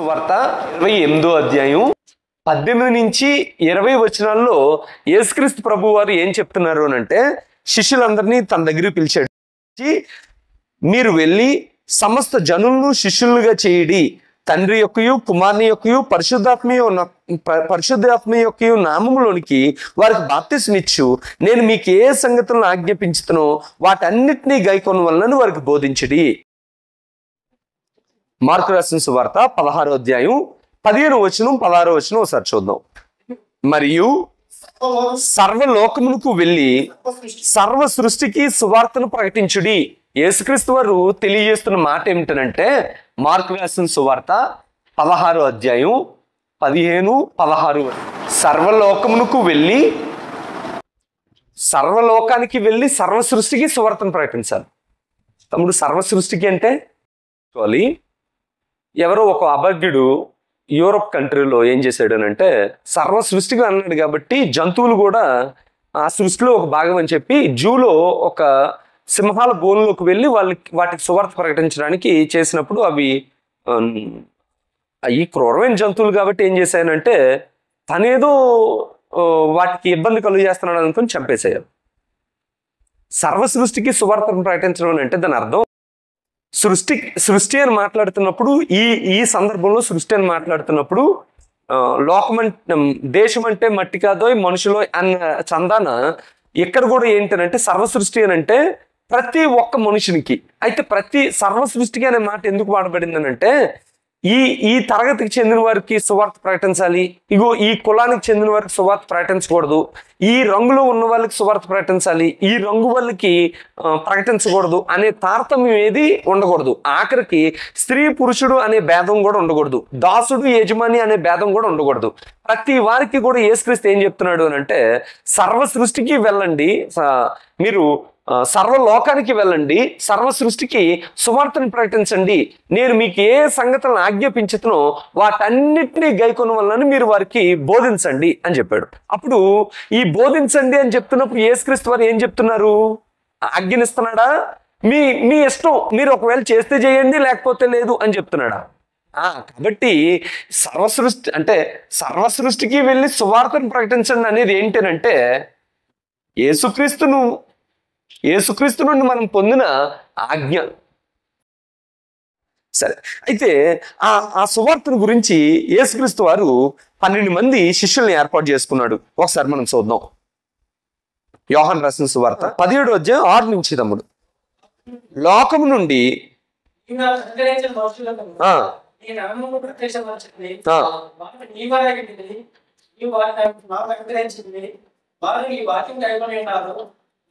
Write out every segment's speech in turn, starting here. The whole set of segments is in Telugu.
వార్త ఇరవై ఎనిమిదో అధ్యాయం పద్దెనిమిది నుంచి ఇరవై వచనాల్లో యేసుక్రీస్తు ప్రభు వారు ఏం చెప్తున్నారు అని అంటే శిష్యులందరినీ తన దగ్గరికి పిలిచాడు. మీరు వెళ్ళి సమస్త జనులను శిష్యులుగా చేయడి. తండ్రి యొక్కయు కుమారుని యొక్కయు పరిశుద్ధాత్మ పరిశుద్ధాత్మ యొక్కయు నామములోనికి వారికి బాప్తిస్మిచ్చు నేను మీకు ఏ సంగతులను ఆజ్ఞాపించుతునో వాటన్నిటినీ గైకొన వలన వారికి బోధించడి. మార్కు రాసిన సువార్త పదహారో అధ్యాయం పదిహేను వచనం పదహారో వచనం ఒకసారి చూద్దాం. మరియు సర్వలోకమునకు వెళ్ళి సర్వ సృష్టికి సువార్తను ప్రకటించుడి. యేసుక్రీస్తు వారు తెలియజేస్తున్న మాట ఏమిటనంటే మార్కు రాసిన సువార్త పదహారో అధ్యాయం పదిహేను పదహారు సర్వలోకమునకు వెళ్ళి సర్వలోకానికి వెళ్ళి సర్వ సృష్టికి సువార్తను ప్రకటించాలి. తమ్ముడు సర్వ సృష్టికి అంటే? చూడాలి ఎవరో ఒక అభగ్యుడు యూరోప్ కంట్రీలో ఏం చేశాడు అని అంటే సర్వ సృష్టిగా అన్నాడు కాబట్టి జంతువులు కూడా ఆ సృష్టిలో ఒక భాగం అని చెప్పి జూలో ఒక సింహాల బోన్లోకి వెళ్ళి వాళ్ళకి వాటికి సువార్త ప్రకటించడానికి చేసినప్పుడు అవి ఉమ్, అవి క్రూరమైన జంతువులు కాబట్టి ఏం చేశాయనంటే తనేదో వాటికి ఇబ్బంది కలుగు చేస్తున్నాడు అనుకుని చంపేశారు. సర్వ సృష్టికి సువార్తను ప్రకటించడం అని అంటే దాని అర్థం సృష్టి సృష్టి అని మాట్లాడుతున్నప్పుడు ఈ ఈ సందర్భంలో సృష్టి అని మాట్లాడుతున్నప్పుడు ఆ, లోకం దేశం అంటే మట్టి కాదో మనుషులో అన్న చందాన ఇక్కడ కూడా ఏంటంటే సర్వ సృష్టి అని అంటే ప్రతి ఒక్క మనుషునికి అయితే ప్రతి సర్వ సృష్టికి అనే మాట ఎందుకు వాడబడింది అంటే ఈ ఈ తరగతికి చెందిన వారికి సువార్త ప్రకటించాలి. ఇగో ఈ కులానికి చెందిన వారికి సువార్త ప్రకటించకూడదు. ఈ రంగులో ఉన్న వాళ్ళకి సువార్త ప్రకటించాలి. ఈ రంగు వాళ్ళకి ప్రకటించకూడదు అనే తారతమ్యం ఏది ఉండకూడదు. ఆఖరికి స్త్రీ పురుషుడు అనే భేదం కూడా ఉండకూడదు. దాసుడు యజమాని అనే భేదం కూడా ఉండకూడదు. ప్రతి వారికి కూడా యేసుక్రీస్తు ఏం చెప్తున్నాడు అని అంటే సర్వ సృష్టికి వెళ్ళండి. స- మీరు సర్వలోకానికి వెళ్ళండి సర్వ సృష్టికి సువార్తను ప్రకటించండి. నేను మీకు ఏ సంగతులను ఆజ్ఞాపించుతునో వాటన్నిటినీ గైకొని వలన మీరు వారికి బోధించండి అని చెప్పాడు. అప్పుడు ఈ బోధించండి అని చెప్తున్నప్పుడు ఏసుక్రీస్తు వారు ఏం చెప్తున్నారు? ఆజ్ఞనిస్తున్నాడా? మీ మీ ఇష్టం మీరు ఒకవేళ చేస్తే చేయండి లేకపోతే లేదు అని చెప్తున్నాడా? కాబట్టి సర్వ సృష్టి అంటే సర్వ సృష్టికి వెళ్ళి సువార్తను ప్రకటించండి అనేది ఏంటనంటే యేసుక్రీస్తును యేసుక్రీస్తు నుండి మనం పొందిన ఆజ్ఞ. సరే అయితే ఆ ఆ సువార్తను గురించి యేసుక్రీస్తు వారు పన్నెండు మంది శిష్యుల్ని ఏర్పాటు చేసుకున్నాడు. ఒకసారి మనం చూద్దాం. యోహన్ రాసిన సువార్త పదిహేడు అధ్యాయం ఆరు నుంచి తమ్ముడు. లోకము నుండి ఆ, వారు వారిని వాక్యం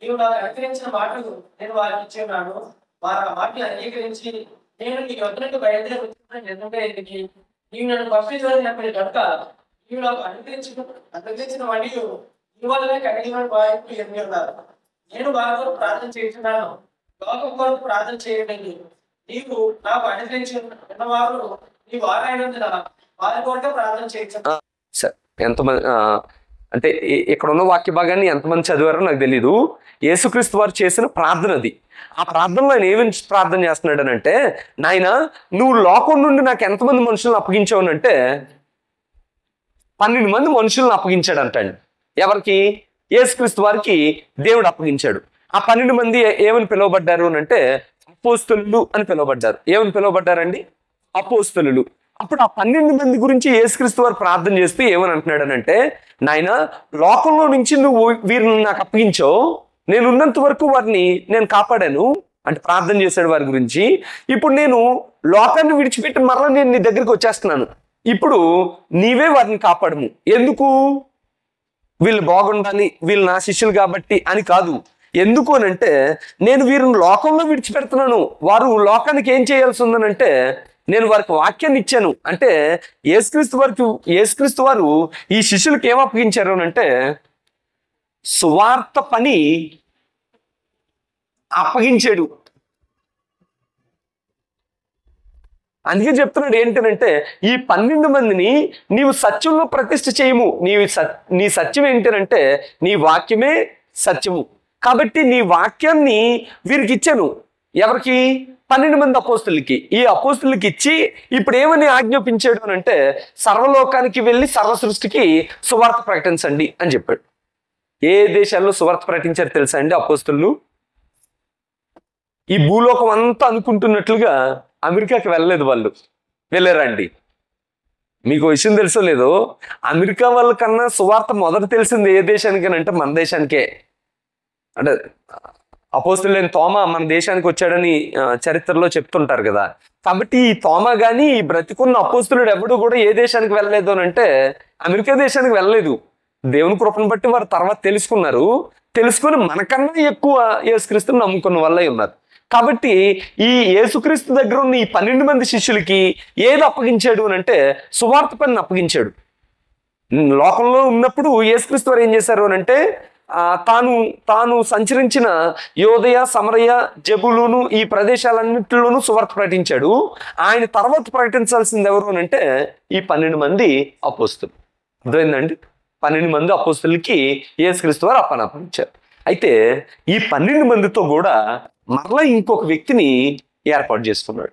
నీవు నాకు అనుగ్రహించిన మాటలు నేను వారికి ఇచ్చి ఉన్నాను వారు ఆ మాటలు అంగీకరించి నేను నీ వద్దకు బయలుదేరి వచ్చిన ఎందుకంటే నీవు నన్ను పంపించడం చెప్పిన కనుక నీవు నాకు అనుగ్రహించిన అనుగ్రహించిన మరియు నీ వల్లనే కలిగిన వారికి ఎన్ని ఉన్నారు? నేను వారితో ప్రార్థన చేస్తున్నాను. లోకం కొరకు ప్రార్థన చేయండి నీవు నాకు అనుగ్రహించిన ఉన్నవారు నీ వారైనందున వారి కొరకు ప్రార్థన చేయించు ఎంతమంది అంటే ఇక్కడ ఉన్న వాక్య భాగాన్ని ఎంతమంది చదివారో నాకు తెలీదు. యేసుక్రీస్తు వారు చేసిన ప్రార్థన అది. ఆ ప్రార్థనలో ఆయన ఏమి ప్రార్థన చేస్తున్నాడనంటే నాయన నువ్వు లోకం నుండి నాకు ఎంతమంది మనుషులను అప్పగించావు అంటే పన్నెండు మంది మనుషులను అప్పగించాడు అంటాడు ఎవరికి? యేసుక్రీస్తు వారికి దేవుడు అప్పగించాడు. ఆ పన్నెండు మంది ఏమని పిలువబడ్డారు అని అంటే అపోస్తులు అని పిలువబడ్డారు. ఏమని పిలువబడ్డారండి? అపోస్తులు అప్పుడు ఆ పన్నెండు మంది గురించి యేసుక్రీస్తు వారు ప్రార్థన చేస్తూ ఏమని అంటున్నాడనంటే నాయన లోకంలో నుంచి నువ్వు వీరిని నాకు అప్పగించావు నేను ఉన్నంత వరకు వారిని నేను కాపాడాను. అంటే ప్రార్థన చేశాడు వారి గురించి. ఇప్పుడు నేను లోకాన్ని విడిచిపెట్టి మరలా నేను నీ దగ్గరికి వచ్చేస్తున్నాను. ఇప్పుడు నీవే వారిని కాపాడము. ఎందుకు? వీళ్ళు బాగుండాలి. వీళ్ళు నా శిష్యులు కాబట్టి అని కాదు. ఎందుకు అని అంటే నేను వీరిని లోకంలో విడిచిపెడుతున్నాను. వారు లోకానికి ఏం చేయాల్సి ఉందనంటే నేను వారికి వాక్యాన్ని ఇచ్చాను. అంటే యేసుక్రీస్తు వారికి యేసుక్రీస్తు వారు ఈ శిష్యులకు ఏం అప్పగించారు అని అంటే సువార్త పని అప్పగించాడు. అందుకే చెప్తున్నాడు ఏంటనంటే ఈ పన్నెండు మందిని నీవు సత్యంలో ప్రతిష్ఠ చేయము. నీవు సత్ నీ సత్యం ఏంటనంటే నీ వాక్యమే సత్యము. కాబట్టి నీ వాక్యాన్ని వీరికి ఇచ్చాను. ఎవరికి? పన్నెండు మంది అపోస్తులకి ఈ అపోస్తులకి ఇచ్చి ఇప్పుడు ఏమని ఆజ్ఞాపించాడు అని అంటే సర్వలోకానికి వెళ్ళి సర్వ సృష్టికి సువార్త ప్రకటించండి అని చెప్పాడు. ఏ దేశాల్లో సువార్త ప్రకటించారు తెలుసా అండి అపోస్తులు? ఈ భూలోకం అంతా అనుకుంటున్నట్లుగా అమెరికాకి వెళ్ళలేదు వాళ్ళు. వెళ్ళారండి. మీకు విషయం తెలుసో లేదో అమెరికా వాళ్ళకన్నా సువార్త మొదట తెలిసింది ఏ దేశానికి అంటే మన దేశానికే. అంటే అపోస్తులైన తోమ మన దేశానికి వచ్చాడని చరిత్రలో చెప్తుంటారు కదా. కాబట్టి ఈ తోమ కానీ ఈ బ్రతికున్న అపోస్తులుడు ఎవడు కూడా ఏ దేశానికి వెళ్ళలేదు అని అంటే అమెరికా దేశానికి వెళ్ళలేదు. దేవుని కృపను బట్టి వారు తర్వాత తెలుసుకున్నారు. తెలుసుకుని మనకన్నా ఎక్కువ యేసుక్రీస్తుని నమ్ముకున్న వల్లే ఉన్నారు. కాబట్టి ఈ యేసుక్రీస్తు దగ్గర ఉన్న ఈ పన్నెండు మంది శిష్యులకి ఏది అప్పగించాడు అని అంటే సువార్త పనిని అప్పగించాడు. లోకంలో ఉన్నప్పుడు యేసుక్రీస్తు వారు ఏం చేశారు అని అంటే తాను తాను సంచరించిన యోదయ సమరయ జబులును ఈ ప్రదేశాలన్నింటిలోనూ సువార్త ప్రకటించాడు. ఆయన తర్వాత ప్రకటించాల్సింది ఎవరు అంటే ఈ పన్నెండు మంది అపోస్తులు. అర్థమైందండి పన్నెండు మంది అపోస్తులకి యేసుక్రీస్తు వారు అప్పన అయితే ఈ పన్నెండు మందితో కూడా మరలా ఇంకొక వ్యక్తిని ఏర్పాటు చేసుకున్నాడు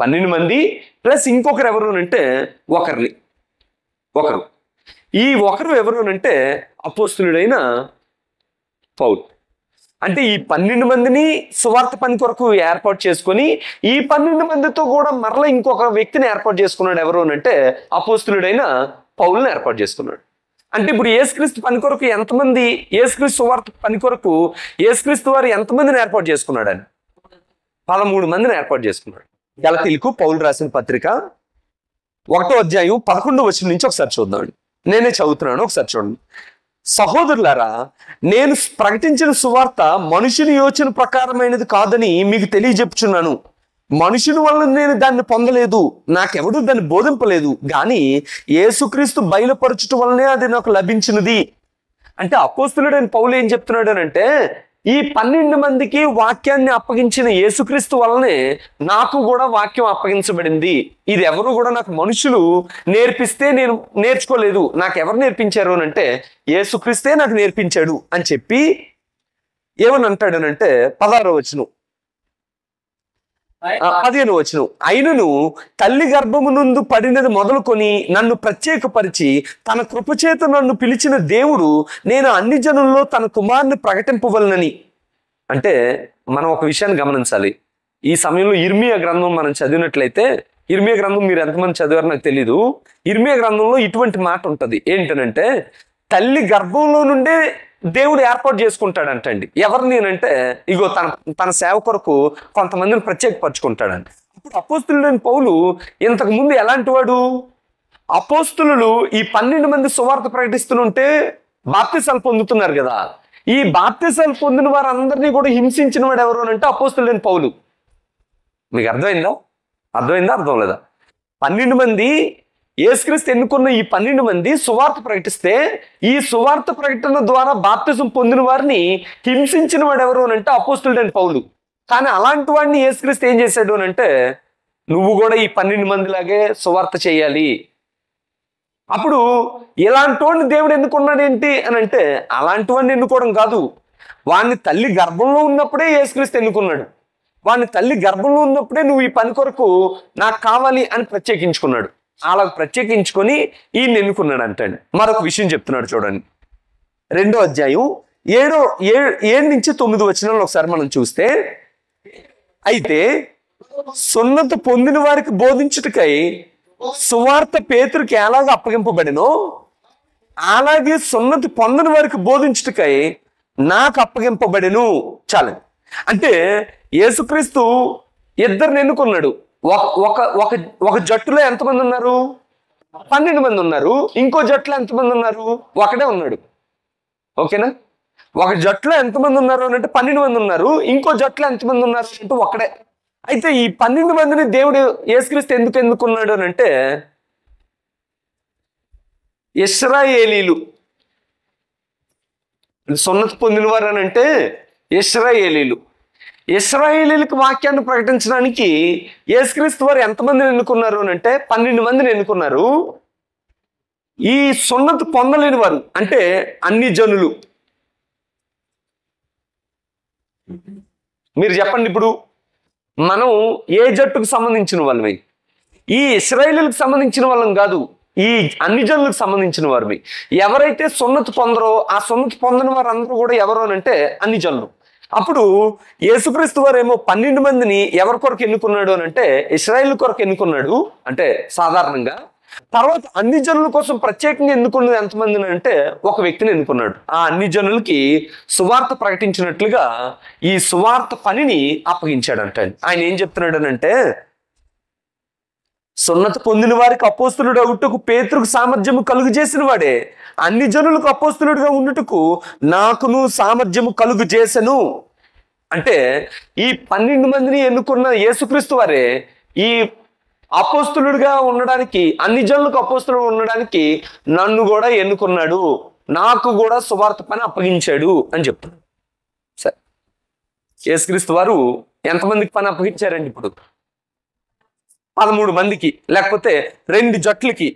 పన్నెండు మంది ప్లస్ ఇంకొకరు ఎవరు అంటే ఒకరిని. ఒకరు. ఈ ఒకరు ఎవరు అంటే అపోస్తులుడైన పౌల్. అంటే ఈ పన్నెండు మందిని సువార్త పని కొరకు ఏర్పాటు చేసుకొని ఈ పన్నెండు మందితో కూడా మరల ఇంకొక వ్యక్తిని ఏర్పాటు చేసుకున్నాడు ఎవరు అంటే అపోస్తులుడైన పౌల్ని ఏర్పాటు చేసుకున్నాడు. అంటే ఇప్పుడు ఏసుక్రీస్తు పని కొరకు ఎంతమంది ఏసుక్రీస్తు సువార్త పని కొరకు ఏసుక్రీస్తు వారు ఎంతమందిని ఏర్పాటు చేసుకున్నాడు అని పదమూడు మందిని ఏర్పాటు చేసుకున్నాడు. గలతీలకు పౌలు రాసిన పత్రిక ఒకటో అధ్యాయం పదకొండో వచ్చిన నుంచి ఒకసారి చూద్దాం నేనే చదువుతున్నాను ఒకసారి చూడండి. సహోదరులారా నేను ప్రకటించిన సువార్త మనుషుని యోచన ప్రకారమైనది కాదని మీకు తెలియజెప్పుచున్నాను. మనుషుని వల్ల నేను దాన్ని పొందలేదు నాకెవడూ దాన్ని బోధింపలేదు కానీ ఏసుక్రీస్తు బయలుపరచటం వల్లనే అది నాకు లభించినది. అంటే అపోస్తులుడైన పౌలు ఏం చెప్తున్నాడు అంటే ఈ పన్నెండు మందికి వాక్యాన్ని అప్పగించిన యేసుక్రీస్తు వల్లనే నాకు కూడా వాక్యం అప్పగించబడింది. ఇది ఎవరు కూడా నాకు మనుషులు నేర్పిస్తే నేను నేర్చుకోలేదు. నాకు ఎవరు నేర్పించారు అని అంటే యేసుక్రీస్తే నాకు నేర్పించాడు అని చెప్పి ఏమని అంటాడనంటే పదహారో వచ్చును పదిహేను వచ్చును అయినను తల్లి గర్భము నుండి పడినది మొదలుకొని నన్ను ప్రత్యేకపరిచి తన కృపచేత నన్ను పిలిచిన దేవుడు నేను అన్ని జనుల్లో తన కుమారుని ప్రకటింపవలనని. అంటే మనం ఒక విషయాన్ని గమనించాలి. ఈ సమయంలో ఇర్మియా గ్రంథం మనం చదివినట్లయితే ఇర్మియా గ్రంథం మీరు ఎంతమంది చదివారో నాకు తెలీదు. ఇర్మియా గ్రంథంలో ఇటువంటి మాట ఉంటది. ఏంటనంటే తల్లి గర్భంలో నుండే దేవుడు ఏర్పాటు చేసుకుంటాడంటండి. ఎవరిని అంటే ఇగో తన తన సేవ కొరకు కొంతమందిని ప్రత్యేకపరచుకుంటాడండి. ఇప్పుడు అపోస్తులుడైన పౌలు ఇంతకు ముందు ఎలాంటి వాడు? అపోస్తులు ఈ పన్నెండు మంది సువార్త ప్రకటిస్తుంటే బాప్తిసాలు పొందుతున్నారు కదా. ఈ బాప్తిసాలు పొందిన వారందరినీ కూడా హింసించిన వాడు ఎవరు అంటే అపోస్తులైన పౌలు. మీకు అర్థమైందా? అర్థమైందా? అర్థం లేదా? పన్నెండు మంది యేసుక్రీస్తు ఎన్నుకున్న ఈ పన్నెండు మంది సువార్త ప్రకటిస్తే ఈ సువార్త ప్రకటన ద్వారా బాప్తిజం పొందిన వారిని హింసించిన వాడు ఎవరు అని అంటే అపోస్తులుడైన పౌలు. కానీ అలాంటి వాడిని యేసుక్రీస్తు ఏం చేశాడు అని అంటే నువ్వు కూడా ఈ పన్నెండు మందిలాగే సువార్త చేయాలి. అప్పుడు ఇలాంటి వాడిని దేవుడు ఎన్నుకున్నాడు ఏంటి అని అంటే అలాంటి వాడిని ఎన్నుకోవడం కాదు. వాడిని తల్లి గర్భంలో ఉన్నప్పుడే యేసుక్రీస్తు ఎన్నుకున్నాడు. వాడిని తల్లి గర్భంలో ఉన్నప్పుడే నువ్వు ఈ పని కొరకు నాకు కావాలి అని ప్రత్యేకించుకున్నాడు. అలా ప్రత్యేకించుకొని ఈయన ఎన్నుకున్నాడు అంటండి మరొక విషయం చెప్తున్నాడు చూడండి. రెండో అధ్యాయం ఏడో ఏ ఏడు నుంచి తొమ్మిది వచనంలో ఒకసారి మనం చూస్తే అయితే సున్నత పొందిన వారికి బోధించుటకై సువార్త పేతురికి ఎలాగ అప్పగింపబడినో అలాగే సున్నతి పొందని వారికి బోధించుటకై నాకు అప్పగింపబడెను. చాలండి. అంటే యేసుక్రీస్తు ఇద్దరిని ఎన్నుకున్నాడు. ఒక ఒక ఒక ఒక జట్టులో ఎంతమంది ఉన్నారు? పన్నెండు మంది ఉన్నారు. ఇంకో జట్టులో ఎంతమంది ఉన్నారు? ఒకడే ఉన్నాడు. ఓకేనా? ఒక జట్టులో ఎంతమంది ఉన్నారు అని అంటే పన్నెండు మంది ఉన్నారు. ఇంకో జట్టులో ఎంతమంది ఉన్నారు అంటే ఒకడే. అయితే ఈ పన్నెండు మందిని దేవుడు యేసుక్రీస్తు ఎందుకు ఎందుకున్నాడు అని అంటే ఇస్రాయేలీలు. సున్నతి పొందిన వారు అని అంటే ఇస్రాయేలీలు. ఇస్రాయేలీలకు వాక్యాన్ని ప్రకటించడానికి యేసుక్రీస్తు వారు ఎంతమందిని ఎన్నుకున్నారు అని అంటే పన్నెండు మందిని ఎన్నుకున్నారు. ఈ సున్నతి పొందలేని వారు అంటే అన్ని జనులు. మీరు చెప్పండి ఇప్పుడు మనం ఏ జట్టుకు సంబంధించిన వాళ్ళమే? ఈ ఇస్రాయేలీలకు సంబంధించిన వాళ్ళం కాదు ఈ అన్ని జనులకు సంబంధించిన వారివి ఎవరైతే సున్నతి పొందరో ఆ సున్నతి పొందని వారందరూ కూడా ఎవరు అని అంటే అన్ని జనులు. అప్పుడు యేసుక్రీస్తు వారు ఏమో పన్నెండు మందిని ఎవరి కొరకు ఎన్నుకున్నాడు అని అంటే ఇస్రాయేల్ కొరకు ఎన్నుకున్నాడు అంటే సాధారణంగా. తర్వాత అన్ని జనుల కోసం ప్రత్యేకంగా ఎన్నుకున్నది ఎంతమందిని అంటే ఒక వ్యక్తిని ఎన్నుకున్నాడు. ఆ అన్ని జనులకి సువార్త ప్రకటించినట్లుగా ఈ సువార్త పనిని అప్పగించాడంట. ఆయన ఏం చెప్తున్నాడు అని అంటే సున్నత పొందిన వారికి అపోస్తులుడు అవుటకు పేతురుకు సామర్థ్యము కలుగు చేసిన వాడే. అన్ని జనులకు అపోస్తులుడుగా ఉండుటకు నాకును సామర్థ్యము కలుగు చేసెను అంటే ఈ పన్నెండు మందిని ఎన్నుకున్న యేసుక్రీస్తు వారే ఈ అపోస్తులుడుగా ఉండడానికి అన్ని జనులకు అపోస్తులుడు ఉండడానికి నన్ను కూడా ఎన్నుకున్నాడు. నాకు కూడా సువార్త పని అప్పగించాడు అని చెప్తున్నాడు. సరే. యేసుక్రీస్తు వారు ఎంతమందికి పని అప్పగించారండి ఇప్పుడు? పదమూడు మందికి లేకపోతే రెండు జట్లకి.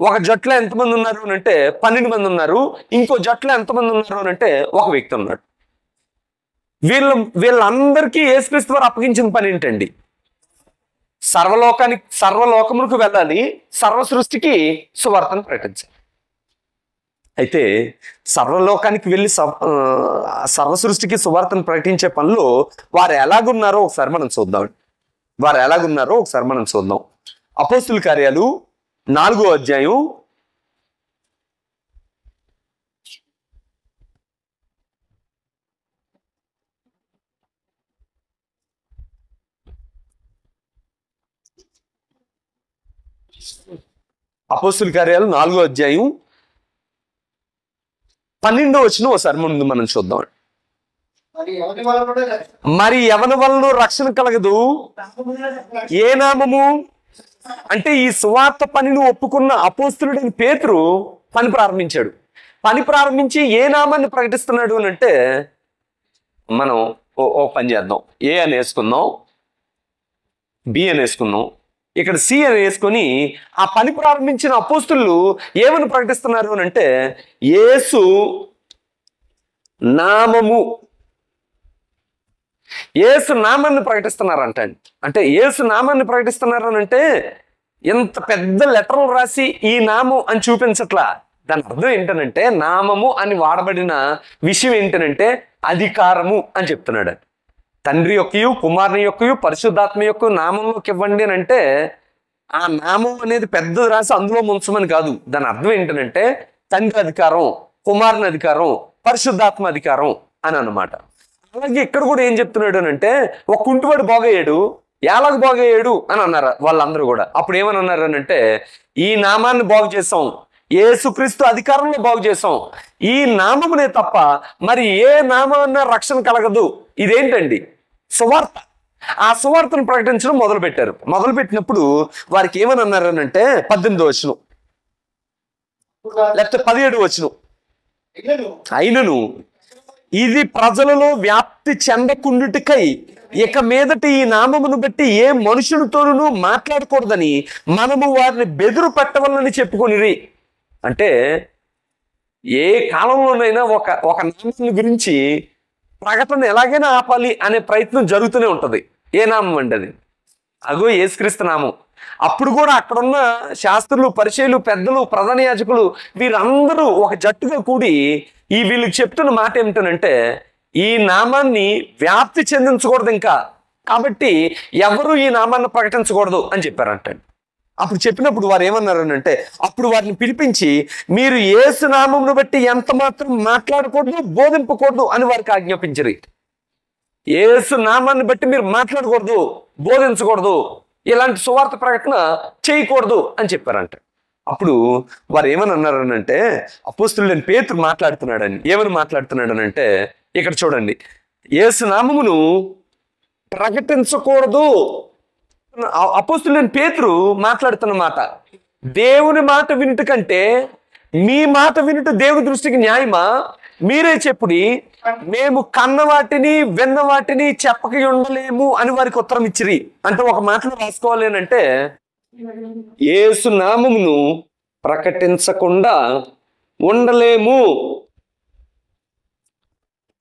ఒక జట్లో ఎంతమంది ఉన్నారు అని అంటే పన్నెండు మంది ఉన్నారు. ఇంకో జట్లో ఎంతమంది ఉన్నారు అని అంటే ఒక వ్యక్తి ఉన్నాడు. వీళ్ళ వీళ్ళందరికీ ఏసుక్రీస్తు వారు అప్పగించిన పని ఏంటండి? సర్వలోకానికి సర్వలోకములకు వెళ్ళాలి సర్వ సృష్టికి సువార్తను ప్రకటించాలి. అయితే సర్వలోకానికి వెళ్ళి సర్వ సృష్టికి సువార్తను ప్రకటించే పనిలో వారు ఎలాగున్నారో ఒకసారి మనం చూద్దామండి వారు ఎలాగున్నారో ఒకసారి మనం చూద్దాం. అపోస్తుల కార్యాలు నాలుగో అధ్యాయం. అపోస్తుల కార్యాలు నాలుగో అధ్యాయం. పన్నెండో వచ్చిన ఒకసారి ముందు మనం చూద్దాం. మరి ఎవరి వల్ల వలన రక్షణ కలగదు? ఏ నామము? అంటే ఈ సువార్త పనిని ఒప్పుకున్న అపోస్తులుడైన పేతురు పని ప్రారంభించాడు. పని ప్రారంభించి ఏ నామాన్ని ప్రకటిస్తున్నాడు అని అంటే మనం ఓ ఓ పని చేద్దాం. ఏ అని వేసుకుందాం బి అని వేసుకుందాం. ఇక్కడ సి అని వేసుకొని ఆ పని ప్రారంభించిన అపోస్తులు ఏమని ప్రకటిస్తున్నారు అని అంటే ఏసు నామము ఏసు నామాన్ని ప్రకటిస్తున్నారంట అంటే ఏసు నామాన్ని ప్రకటిస్తున్నారనంటే అంటే ఇంత పెద్ద లెటర్లు రాసి ఈ నామం అని చూపించట్లా. దాని అర్థం ఏంటనంటే నామము అని వాడబడిన విషయం ఏంటనంటే అధికారము అని చెప్తున్నాడు. తండ్రి యొక్కయు కుమారుని యొక్కయు పరిశుద్ధాత్మ యొక్క నామంలోకి ఇవ్వండి అని అంటే ఆ నామం అనేది పెద్దది రాసి అందులో ముంచమని కాదు. దాని అర్థం ఏంటనంటే తండ్రి అధికారం కుమారుని అధికారం పరిశుద్ధాత్మ అధికారం అని అనమాట అలాగే ఇక్కడ కూడా ఏం చెప్తున్నాడు అని అంటే ఒక కుంటివాడు బాగయ్యాడు ఎలాగ బాగయ్యాడు అని అన్నారు వాళ్ళందరూ కూడా. అప్పుడు ఏమని అన్నారు అని అంటే ఈ నామాన్ని బాగు చేసాం ఏసుక్రీస్తు అధికారంలో బాగు చేసాం ఈ నామమునే తప్ప మరి ఏ నామన్నా రక్షణ కలగదు. ఇదేంటండి? సువార్త. ఆ సువార్తను ప్రకటించడం మొదలు పెట్టారు మొదలు పెట్టినప్పుడు వారికి ఏమని అన్నారు అని అంటే పద్దెనిమిది వచ్చిన లేకపోతే పదిహేడు వచ్చిన అయినను. ఇది ప్రజలలో వ్యాప్తి చెందకుండుటికై ఇక మీదట ఈ నామమును బట్టి ఏ మనుషులతోనూ మాట్లాడకూడదని మనము వారిని బెదురు పెట్టవాలని చెప్పుకొనిరి. అంటే ఏ కాలంలోనైనా ఒక ఒక నామం గురించి ప్రకటన ఎలాగైనా ఆపాలి అనే ప్రయత్నం జరుగుతూనే ఉంటుంది. ఏ నామం అండి అది? అగో ఏసుక్రీస్తు నామం. అప్పుడు కూడా అక్కడున్న శాస్త్రులు పరిచయలు పెద్దలు ప్రధాన యాజకులు వీరందరూ ఒక జట్టుగా కూడి ఈ వీళ్ళకి చెప్తున్న మాట ఏమిటనంటే ఈ నామాన్ని వ్యాప్తి చెందించకూడదు ఇంకా. కాబట్టి ఎవరు ఈ నామాన్ని ప్రకటించకూడదు అని చెప్పారంట. అప్పుడు చెప్పినప్పుడు వారు ఏమన్నారనంటే అప్పుడు వారిని పిలిపించి మీరు ఏసు నామంను బట్టి ఎంత మాత్రం మాట్లాడకూడదు బోధింపకూడదు అని వారికి ఆజ్ఞాపించరు. ఏసు నామాన్ని బట్టి మీరు మాట్లాడకూడదు బోధించకూడదు. ఇలాంటి సువార్త ప్రకటన చేయకూడదు అని చెప్పారంట. అప్పుడు వారు ఏమని అన్నారనంటే అపోస్తులు పేతురు మాట్లాడుతున్నాడని. ఏమని మాట్లాడుతున్నాడనంటే ఇక్కడ చూడండి ఏసునామమును ప్రకటించకూడదు. అపోస్తులు పేతురు మాట్లాడుతున్న మాట దేవుని మాట వినుట కంటే మీ మాట వినుట దేవుని దృష్టికి న్యాయమా? మీరే చెప్పుడి మేము కన్న వాటిని విన్న వాటిని చెప్పక ఉండలేము అని వారికి ఉత్తరం ఇచ్చిరి. అంటే ఒక మాటలో రాసుకోవాలి అని అంటే ఏసు నామమును ప్రకటించకుండా ఉండలేము.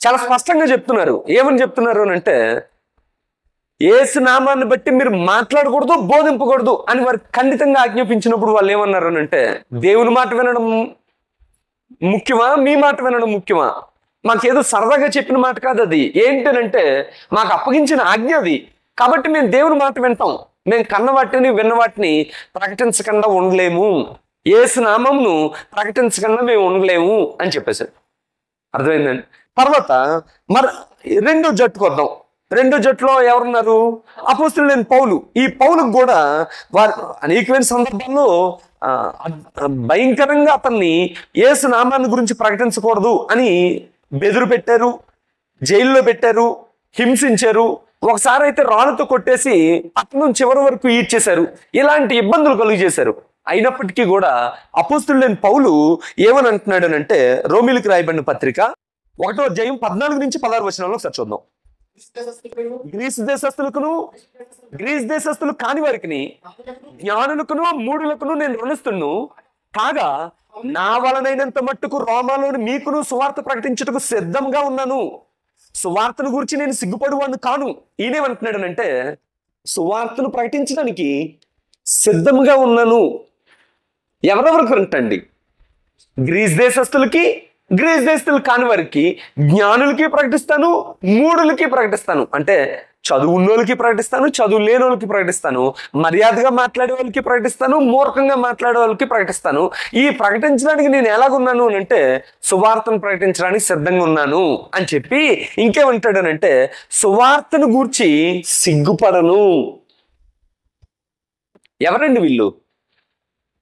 చాలా స్పష్టంగా చెప్తున్నారు. ఏమని చెప్తున్నారు అని అంటే ఏసు నామాన్ని బట్టి మీరు మాట్లాడకూడదు బోధింపకూడదు అని వారు ఖండితంగా ఆజ్ఞాపించినప్పుడు వాళ్ళు ఏమన్నారు అంటే దేవుని మాట వినడం ముఖ్యమా? మీ మాట వినడం ముఖ్యమా? మాకేదో సరదాగా చెప్పిన మాట కాదు అది. ఏంటనంటే మాకు అప్పగించిన ఆజ్ఞ అది. కాబట్టి మేము దేవుని మాట వింటాం. మేము కన్న వాటిని విన్న వాటిని ప్రకటించకుండా ఉండలేము. ఏసు నామంను ప్రకటించకుండా మేము ఉండలేము అని చెప్పేశారు. అర్థమైందండి? తర్వాత మరి రెండో జట్టు కొద్దాం రెండో జట్టులో ఎవరున్నారు? అపోస్తులు లేని పౌలు. ఈ పౌలకు కూడా వారు అనేకమైన సందర్భాల్లో భయంకరంగా అతన్ని ఏసు నామాన్ని గురించి ప్రకటించకూడదు అని బెదురు పెట్టారు జైల్లో పెట్టారు హింసించారు. ఒకసారి అయితే రాళ్ళతో కొట్టేసి అతను చివరి వరకు ఈడ్చేశారు ఇలాంటి ఇబ్బందులు కలుగు చేశారు అయినప్పటికీ కూడా అపోస్తులు లేని పౌలు ఏమని అంటున్నాడు అంటే రోమిలికి రాయబడిన పత్రిక ఒకటో అధ్యాయం పద్నాలుగు నుంచి పదహారు వచనంలో ఒకసారి చూద్దాం. గ్రీస్ దేశస్తులకును గ్రీస్ దేశస్తులు కాని వారికి జ్ఞానులకును మూడులకును నేను రుణిస్తును కాగా నా వలనైనంత మట్టుకు రోమాలోని మీకును సువార్త ప్రకటించుటకు సిద్ధంగా ఉన్నాను. సువార్తను గురించి నేను సిగ్గుపడువాడిని కాను. ఈయనేమంటున్నాడనంటే సువార్తను ప్రకటించడానికి సిద్ధంగా ఉన్నాను. ఎవరెవరికి అంటండి గ్రీస్ దేశస్తులకి గ్రీస్ దేశస్తులు కాని వారికి జ్ఞానులకి ప్రకటిస్తాను మూడులకి ప్రకటిస్తాను. అంటే చదువు ఉన్నోళ్ళకి ప్రకటిస్తాను చదువు లేని వాళ్ళకి ప్రకటిస్తాను మర్యాదగా మాట్లాడే వాళ్ళకి ప్రకటిస్తాను మూర్ఖంగా మాట్లాడే వాళ్ళకి ప్రకటిస్తాను. ఈ ప్రకటించడానికి నేను ఎలాగున్నాను అని అంటే సువార్తను ప్రకటించడానికి సిద్ధంగా ఉన్నాను అని చెప్పి ఇంకేమంటాడనంటే సువార్తను గూర్చి సిగ్గుపడను. ఎవరండి వీళ్ళు?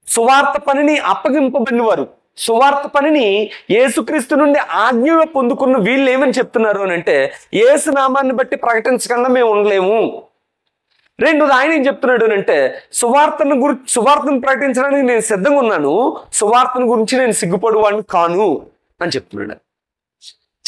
సువార్త పనిని అప్పగింపబడిన వారు సువార్త పనిని యేసుక్రీస్తు నుండి ఆజ్ఞగా పొందుకున్న వీళ్ళు ఏమని చెప్తున్నారు అని అంటే యేసు నామాన్ని బట్టి ప్రకటించకుండా మేము ఉండలేము. రెండు ఆయన ఏం చెప్తున్నాడు అని అంటే సువార్తను గురించి సువార్తను ప్రకటించడానికి నేను సిద్ధంగా ఉన్నాను. సువార్తను గురించి నేను సిగ్గుపడువాడిని కాను. అని చెప్తున్నాడు.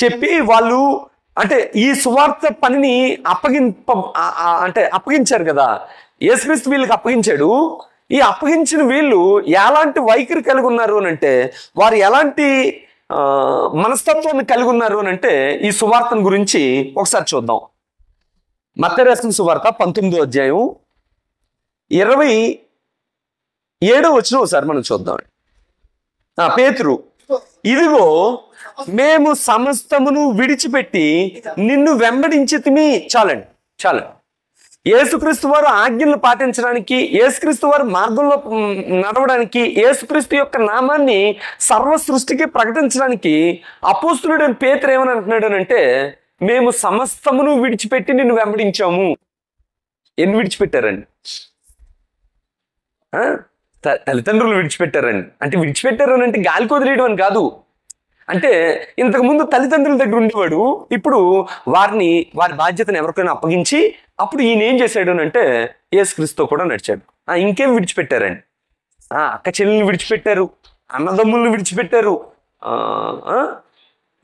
చెప్పి వాళ్ళు అంటే ఈ సువార్త పనిని అప్పగింప అంటే అప్పగించారు కదా. యేసుక్రీస్తు వీళ్ళకి అప్పగించాడు. ఈ అప్పగించిన వీళ్ళు ఎలాంటి వైఖరి కలిగి ఉన్నారు అని అంటే వారు ఎలాంటి మనస్తత్వాన్ని కలిగి ఉన్నారు అని అంటే ఈ సువార్తను గురించి ఒకసారి చూద్దాం. మత్తయి సువార్త పంతొమ్మిదో అధ్యాయం ఇరవై ఏడో వచ్చిన ఒకసారి మనం చూద్దాం. పేతురు ఇదిగో మేము సమస్తమును విడిచిపెట్టి నిన్ను వెంబడించితిమి. చాలండి చాలండి. ఏసుక్రీస్తు వారు ఆజ్ఞలను పాటించడానికి ఏసుక్రీస్తు వారు మార్గంలో నడవడానికి ఏసుక్రీస్తు యొక్క నామాన్ని సర్వ సృష్టికి ప్రకటించడానికి అపోస్తులుడైన పేతురు ఏమని అంటున్నాడు అంటే మేము సమస్తమును విడిచిపెట్టి నిన్ను వెంబడించాము. ఎన్ని విడిచిపెట్టారండి? త- తల్లిదండ్రులు విడిచిపెట్టారండి. అంటే విడిచిపెట్టారు అని అంటే గాలి కొదిలేయడం అని కాదు. అంటే ఇంతకుముందు తల్లిదండ్రుల దగ్గర ఉండేవాడు ఇప్పుడు వారిని వారి బాధ్యతను ఎవరికైనా అప్పగించి అప్పుడు ఈయన ఏం చేశాడు అని అంటే యేసుక్రీస్తుతో కూడా నడిచాడు. ఆ, ఇంకేం విడిచిపెట్టారండి? ఆ, అక్క చెల్లెల్ని విడిచిపెట్టారు అన్నదమ్ముల్ని విడిచిపెట్టారు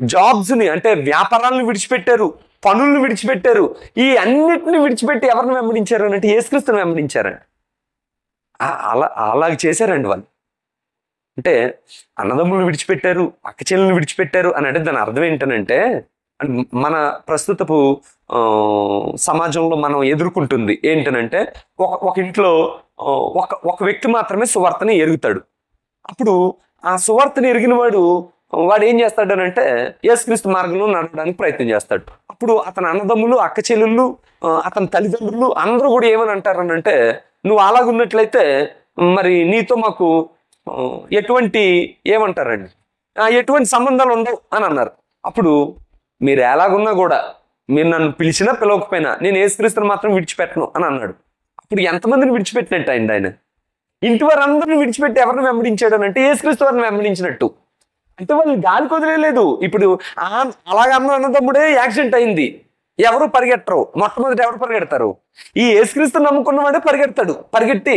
జాబ్స్ని అంటే వ్యాపారాలను విడిచిపెట్టారు పనులను విడిచిపెట్టారు ఈ అన్నిటిని విడిచిపెట్టి ఎవరిని వెంబడించారు అని అంటే యేసుక్రీస్తుని వెంబడించారండి. అలా అలాగ చేశారండి వాళ్ళు. అంటే అన్నదమ్ములను విడిచిపెట్టారు అక్క చెల్లెలను విడిచిపెట్టారు అని అంటే దాని అర్థం ఏంటనంటే మన ప్రస్తుతపు సమాజంలో మనం ఎదుర్కొంటుంది ఏంటనంటే ఒక ఒక ఇంట్లో ఒక ఒక వ్యక్తి మాత్రమే సువార్తని ఎరుగుతాడు. అప్పుడు ఆ సువార్తని ఎరిగిన వాడు వాడు ఏం చేస్తాడనంటే యేసుక్రీస్తు మార్గంలో నడవడానికి ప్రయత్నం చేస్తాడు. అప్పుడు అతని అన్నదమ్ములు అక్క చెల్లెళ్ళు అతని తల్లిదండ్రులు అందరూ కూడా ఏమని అంటారనంటే నువ్వు అలాగున్నట్లయితే మరి నీతో మాకు ఎటువంటి ఏమంటారండి? ఎటువంటి సంబంధాలు ఉండవు అని అన్నారు అప్పుడు మీరు ఎలాగున్నా కూడా మీరు నన్ను పిలిచినా పిలవకపోయినా నేను ఏసుక్రీస్తుని మాత్రం విడిచిపెట్టను అని అన్నాడు. అప్పుడు ఎంతమందిని విడిచిపెట్టినట్టు ఆయన ఆయన? ఇంటి వారందరిని విడిచిపెట్టి ఎవరిని వెంబడించాడు అని అంటే ఏసుక్రీస్తు వారిని వెంబడించినట్టు. అంటే వాళ్ళు గాలి కుదిరేలేదు. ఇప్పుడు అలాగ అన్న అన్నదమ్ముడే యాక్సిడెంట్ అయింది. ఎవరు పరిగెట్టరు? మొట్టమొదటి ఎవరు పరిగెడతారు? ఈ ఏసుక్రీస్తు నమ్ముకున్న వాడే పరిగెడతాడు. పరిగెట్టి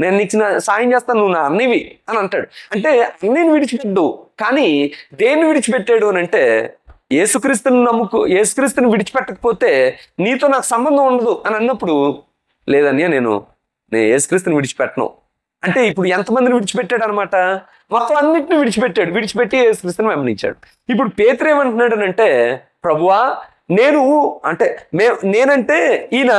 నేను నీకు సాయం చేస్తాను నువ్వు నా అన్నవి అని అంటాడు. అంటే అన్నీని విడిచిపెట్టు కానీ దేన్ని విడిచిపెట్టాడు అని అంటే ఏసుక్రీస్తుని నమ్ముకు ఏసుక్రీస్తుని విడిచిపెట్టకపోతే నీతో నాకు సంబంధం ఉండదు అని అన్నప్పుడు లేదన్నయ్య నేను నేను ఏసుక్రీస్తుని విడిచిపెట్టను. అంటే ఇప్పుడు ఎంతమందిని విడిచిపెట్టాడు అనమాట మొత్తం అన్నింటిని విడిచిపెట్టాడు. విడిచిపెట్టి ఏసుక్రీస్తుని వెంబడించాడు. ఇప్పుడు పేతురు ఏమంటున్నాడు అంటే ప్రభువా నేను అంటే మే నేనంటే ఈయన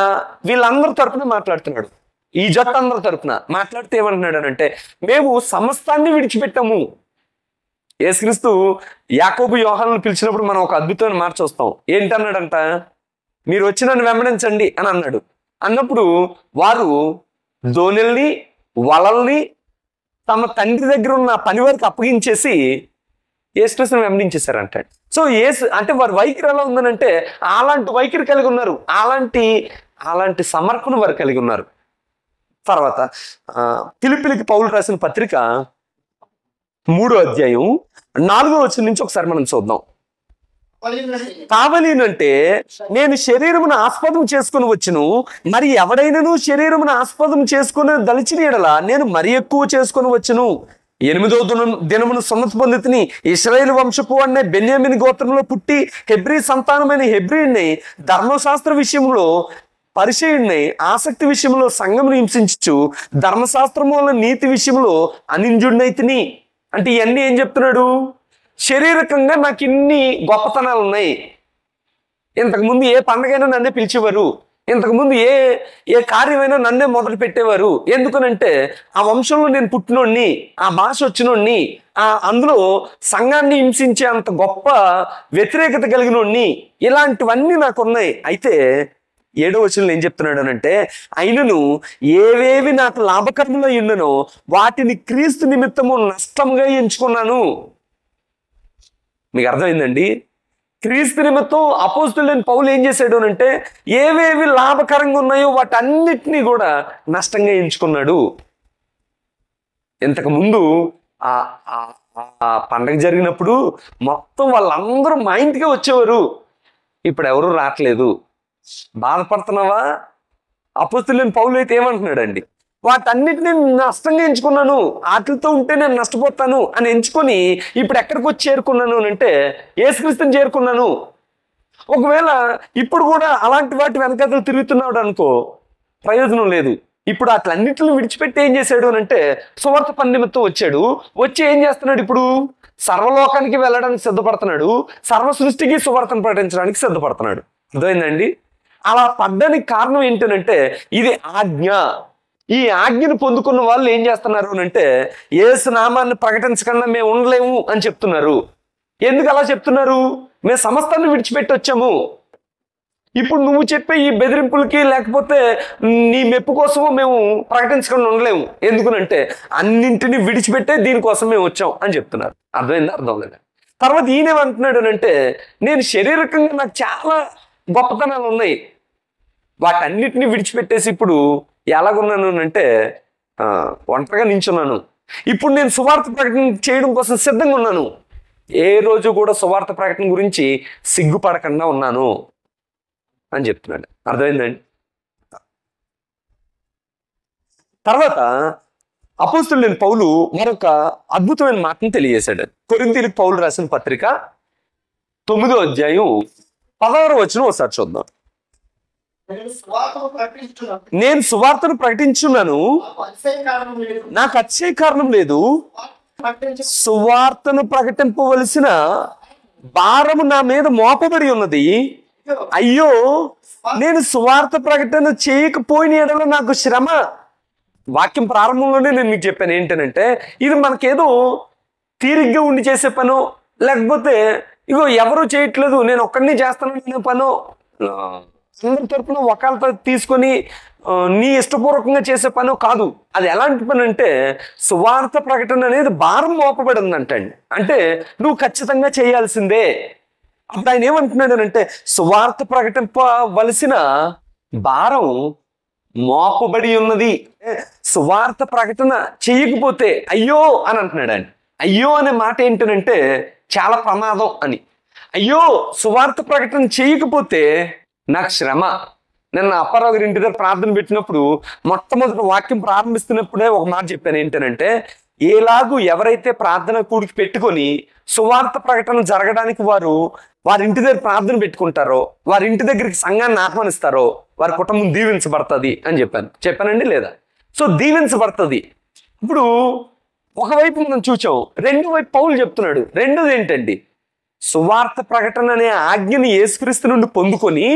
వీళ్ళందరి తరపున మాట్లాడుతున్నాడు. ఈ జట్టు అందరి తరపున మాట్లాడితే ఏమంటున్నాడు అంటే మేము సమస్తాన్ని విడిచిపెట్టాము. యేసుక్రీస్తు యాకోబు యోహాలను పిలిచినప్పుడు మనం ఒక అద్భుతమైన మాట చూస్తాం. ఏంటన్నాడంట? మీరు వచ్చి నన్ను వెంబడించండి అని అన్నాడు. అన్నప్పుడు వారు ధోనిల్ని వలల్ని తమ తండ్రి దగ్గర ఉన్న పని వరకు అప్పగించేసి యేసుక్రీస్తుని వెంబడించేశారంట. సో ఏసు అంటే వారి వైఖరి ఎలా ఉందనంటే అలాంటి వైఖరి కలిగి ఉన్నారు. అలాంటి అలాంటి సమర్పణ వారు కలిగి ఉన్నారు. తర్వాత పిలిపిలికి పౌలు రాసిన పత్రిక మూడో అధ్యాయం నాలుగో వచ్చిన నుంచి ఒకసారి మనం చూద్దాం. కావలేనంటే నేను శరీరమును ఆస్పదం చేసుకుని వచ్చును మరి ఎవడైనను శరీరమును ఆస్పదం చేసుకుని దలిచిన ఎడల నేను మరి ఎక్కువ చేసుకుని వచ్చును. ఎనిమిదో దినం దినమును సున్నత పొందితిని ఇస్రాయేల్ వంశపు అనే బెన్యామిన్ గోత్రంలో పుట్టి హెబ్రీ సంతానమైన హెబ్రీని ధర్మశాస్త్ర విషయంలో పరిచయుణ్ణి ఆసక్తి విషయంలో సంఘమును హింసించు ధర్మశాస్త్రం వల్ల నీతి విషయంలో అనింజుడినైతిని. అంటే ఇవన్నీ ఏం చెప్తున్నాడు? శారీరకంగా నాకు ఇన్ని గొప్పతనాలు ఉన్నాయి. ఇంతకుముందు ఏ పండగైనా నన్నే పిలిచేవారు. ఇంతకుముందు ఏ ఏ కార్యమైనా నన్నే మొదలు పెట్టేవారు. ఎందుకనంటే ఆ వంశంలో నేను పుట్టినోడిని ఆ భాష వచ్చినోడిని ఆ అందులో సంఘాన్ని హింసించే అంత గొప్ప వ్యతిరేకత కలిగినోడిని ఇలాంటివన్నీ నాకు ఉన్నాయి అయితే ఏడో వచనంలో ఏం చెప్తున్నాడు అంటే అయినను ఏవేవి నాకు లాభకరములో ఉన్ననో వాటిని క్రీస్తు నిమిత్తము నష్టంగా ఎంచుకున్నాను. మీకు అర్థమైందండి? క్రీస్తు నిమిత్తం అపోస్తులైన పౌలు ఏం చేశాడు అంటే ఏవేవి లాభకరంగా ఉన్నాయో వాటన్నిటినీ కూడా నష్టంగా ఎంచుకున్నాడు. ఇంతకు ముందు ఆ ఆ- ఆ పండగ జరిగినప్పుడు మొత్తం వాళ్ళందరూ మా ఇంటికే వచ్చేవారు. ఇప్పుడు ఎవరు రావట్లేదు బాధపడుతున్నావా? అపస్తులేని పౌలు అయితే ఏమంటున్నాడండి? వాటన్నిటిని నష్టంగా ఎంచుకున్నాను వాటితో ఉంటే నేను నష్టపోతాను అని ఎంచుకొని ఇప్పుడు ఎక్కడికి వచ్చి చేరుకున్నాను అని అంటే ఏసుక్రీస్తుని చేరుకున్నాను. ఒకవేళ ఇప్పుడు కూడా అలాంటి వాటి వెనకాతలు తిరుగుతున్నాడు అనుకో ప్రయోజనం లేదు. ఇప్పుడు అట్లన్నిటిని విడిచిపెట్టి ఏం చేశాడు అని అంటే సువార్త పని నిమిత్తం వచ్చాడు. వచ్చి ఏం చేస్తున్నాడు ఇప్పుడు? సర్వలోకానికి వెళ్ళడానికి సిద్ధపడుతున్నాడు. సర్వ సృష్టికి సువార్తను ప్రకటించడానికి సిద్ధపడుతున్నాడు. అర్థమైందండి అలా పడ్డానికి కారణం ఏంటనంటే ఇది ఆజ్ఞ. ఈ ఆజ్ఞను పొందుకున్న వాళ్ళు ఏం చేస్తున్నారు అంటే ఏసు నామాన్ని ప్రకటించకుండా మేము ఉండలేము అని చెప్తున్నారు. ఎందుకు అలా చెప్తున్నారు? మేము సమస్తాన్ని విడిచిపెట్టి వచ్చాము ఇప్పుడు నువ్వు చెప్పే ఈ బెదిరింపులకి లేకపోతే నీ మెప్పు కోసము మేము ప్రకటించకుండా ఉండలేము. ఎందుకునంటే అన్నింటినీ విడిచిపెట్టే దీనికోసం మేము వచ్చాం అని చెప్తున్నారు. అర్థమైంది? అర్థం లేదు తర్వాత ఈయనేమంటున్నాడు అంటే నేను శారీరకంగా నాకు చాలా గొప్పతనాలు ఉన్నాయి వాటన్నిటిని విడిచిపెట్టేసి ఇప్పుడు ఎలాగున్నాను అంటే ఒంటరిగా నించున్నాను. ఇప్పుడు నేను సువార్త ప్రకటన చేయడం కోసం సిద్ధంగా ఉన్నాను. ఏ రోజు కూడా సువార్త ప్రకటన గురించి సిగ్గుపడకుండా ఉన్నాను అని చెప్తున్నాడు. అర్థమైందండి తర్వాత అపోస్తులు నేను పౌలు మరొక అద్భుతమైన మాటను తెలియజేశాడు. కొరింతీలకు పౌలు రాసిన పత్రిక తొమ్మిదో అధ్యాయం పదహారు వచ్చిన ఒకసారి చూద్దాం. నేను సువార్తను ప్రకటించున్నాను. నాకు లేదు అచ్చే కారణం లేదు. సువార్తను ప్రకటింపవలసిన భారము నా మీద మోపబడి ఉన్నది. అయ్యో నేను సువార్త ప్రకటన చేయకపోయిన ఎడల నాకు శ్రమ. వాక్యం ప్రారంభంలోనే నేను మీకు చెప్పాను ఏంటనంటే ఇది మనకేదో తీరిగ్గా ఉండి చేసే పను లేకపోతే ఇగో ఎవరు చేయట్లేదు నేను ఒక్కడిని చేస్తాను పను. అందరి తరపున ఒకళ్ళతో తీసుకొని నీ ఇష్టపూర్వకంగా చేసే పని కాదు. అది ఎలాంటి పని అంటే సువార్త ప్రకటన అనేది భారం మోపబడి ఉందంటండి అంటే నువ్వు ఖచ్చితంగా చేయాల్సిందే. అప్పుడు ఆయన ఏమంటున్నాడు అంటే సువార్త ప్రకటింపవలసిన భారం మోపబడి ఉన్నది. సువార్త ప్రకటన చేయకపోతే అయ్యో అని అంటున్నాడు ఆయన అయ్యో అనే మాట ఏంటనంటే చాలా ప్రమాదం అని. అయ్యో సువార్త ప్రకటన చేయకపోతే నాకు శ్రమ. నిన్న అప్పారావు గారి ఇంటి దగ్గర ప్రార్థన పెట్టినప్పుడు మొట్టమొదటి వాక్యం ప్రారంభిస్తున్నప్పుడే ఒక మాట చెప్పాను ఏంటనంటే ఏలాగూ ఎవరైతే ప్రార్థన కూడికి పెట్టుకొని సువార్త ప్రకటన జరగడానికి వారు వారి ఇంటి దగ్గర ప్రార్థన పెట్టుకుంటారో వారి ఇంటి దగ్గరికి సంఘాన్ని ఆహ్వానిస్తారో వారి కుటుంబం దీవించబడుతుంది అని చెప్పాను. చెప్పానండి లేదా? సో దీవించబడుతుంది. ఇప్పుడు ఒకవైపు మనం చూచాం రెండు వైపు పౌలు చెప్తున్నాడు. రెండోది ఏంటండి? సువార్త ప్రకటన అనే ఆజ్ఞని యేసుక్రీస్తు నుండి పొందుకొని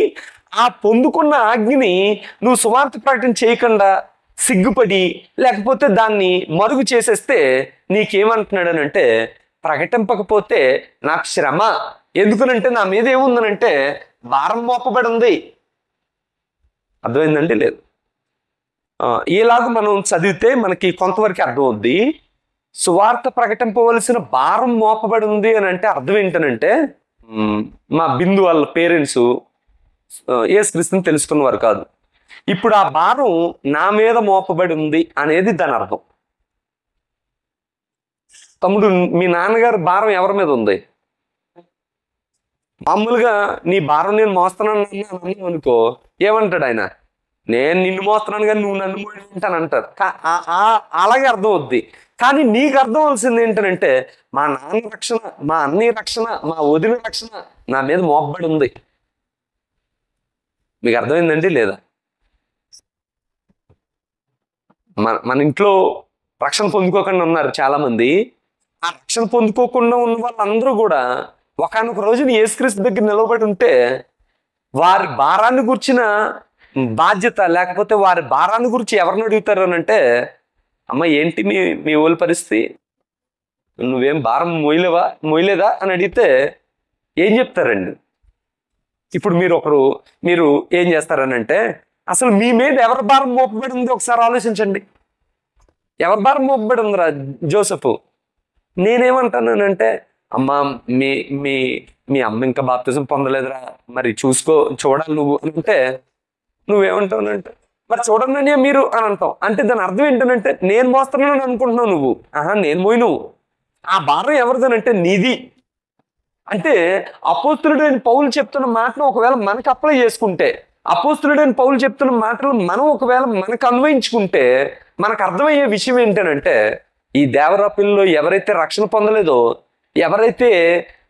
ఆ పొందుకున్న ఆజ్ఞని నువ్వు సువార్త ప్రకటన చేయకుండా సిగ్గుపడి లేకపోతే దాన్ని మరుగు చేసేస్తే నీకేమంటున్నాడనంటే ప్రకటింపకపోతే నాకు శ్రమ. ఎందుకనంటే నా మీద ఏముందనంటే భారం మోపబడి ఉంది అర్థమైందండి లేదు? ఇలాగ మనం చదివితే మనకి కొంతవరకు అర్థం అవుద్ది సువార్త ప్రకటింపవలసిన భారం మోపబడి ఉంది అని అంటే అర్థం ఏంటనంటే మ్, బిందు వాళ్ళ పేరెంట్స్ ఏసుక్రీస్తుని తెలుసుకున్నవారు కాదు. ఇప్పుడు ఆ భారం నా మీద మోపబడి ఉంది అనేది దాని అర్థం. తమ్ముడు మీ నాన్నగారు భారం ఎవరి మీద ఉంది? మామూలుగా నీ భారం నేను మోస్తున్నాను అన్నాను అనుకో ఏమంటాడు ఆయన? నేను నిన్ను మోస్తున్నాను కానీ నువ్వు నన్ను మోయింటాను అంటారు అలాగే అర్థం అవుద్ది. కానీ నీకు అర్థం అవలసింది ఏంటంటే మా నాన్న రక్షణ మా అన్నయ్య రక్షణ మా వదిన రక్షణ నా మీద మోపబడి ఉంది మీకు అర్థమైందండి లేదా? మన మన ఇంట్లో రక్షణ పొందుకోకుండా ఉన్నారు చాలా మంది ఆ రక్షణ పొందుకోకుండా ఉన్న వాళ్ళందరూ కూడా ఒకనొక రోజున యేసుక్రీస్తు దగ్గర నిలబడి ఉంటే వారి భారాన్ని గుర్చిన బాధ్యత లేకపోతే వారి భారాన్ని గురించి ఎవరిని అడుగుతారు అని అంటే అమ్మ ఏంటి మీ మీ ఊళ్ళ పరిస్థితి? నువ్వేం భారం మోయలేవా మోయలేదా అని అడిగితే ఏం చెప్తారండి? ఇప్పుడు మీరు ఒకరు మీరు ఏం చేస్తారనంటే అసలు మీ మీద ఎవరి భారం మోపబడి ఉంది ఒకసారి ఆలోచించండి. ఎవరి భారం మోపబడి ఉందిరా జోసెఫ్? నేనేమంటానంటే అమ్మ మీ మీ మీ అమ్మ ఇంకా బాప్తిజం పొందలేదురా. మరి చూసుకో చూడాలి నువ్వు అని అంటే నువ్వేమంటావునంటే మరి చూడండి మీరు అని అంటాం. అంటే దాని అర్థం ఏంటంటే నేను మోస్తున్నాను అనుకుంటున్నావు నువ్వు. ఆహా నేను మోయి నువ్వు. ఆ భారం ఎవరిదనంటే నీది. అంటే అపోస్తులుడైన పౌలు చెప్తున్న మాటను ఒకవేళ మనకు అప్లై చేసుకుంటే అపోస్తులుడైన పౌలు చెప్తున్న మాటలు మనం ఒకవేళ మనకు అన్వయించుకుంటే మనకు అర్థమయ్యే విషయం ఏంటనంటే ఈ దేవరాపిల్లో ఎవరైతే రక్షణ పొందలేదో ఎవరైతే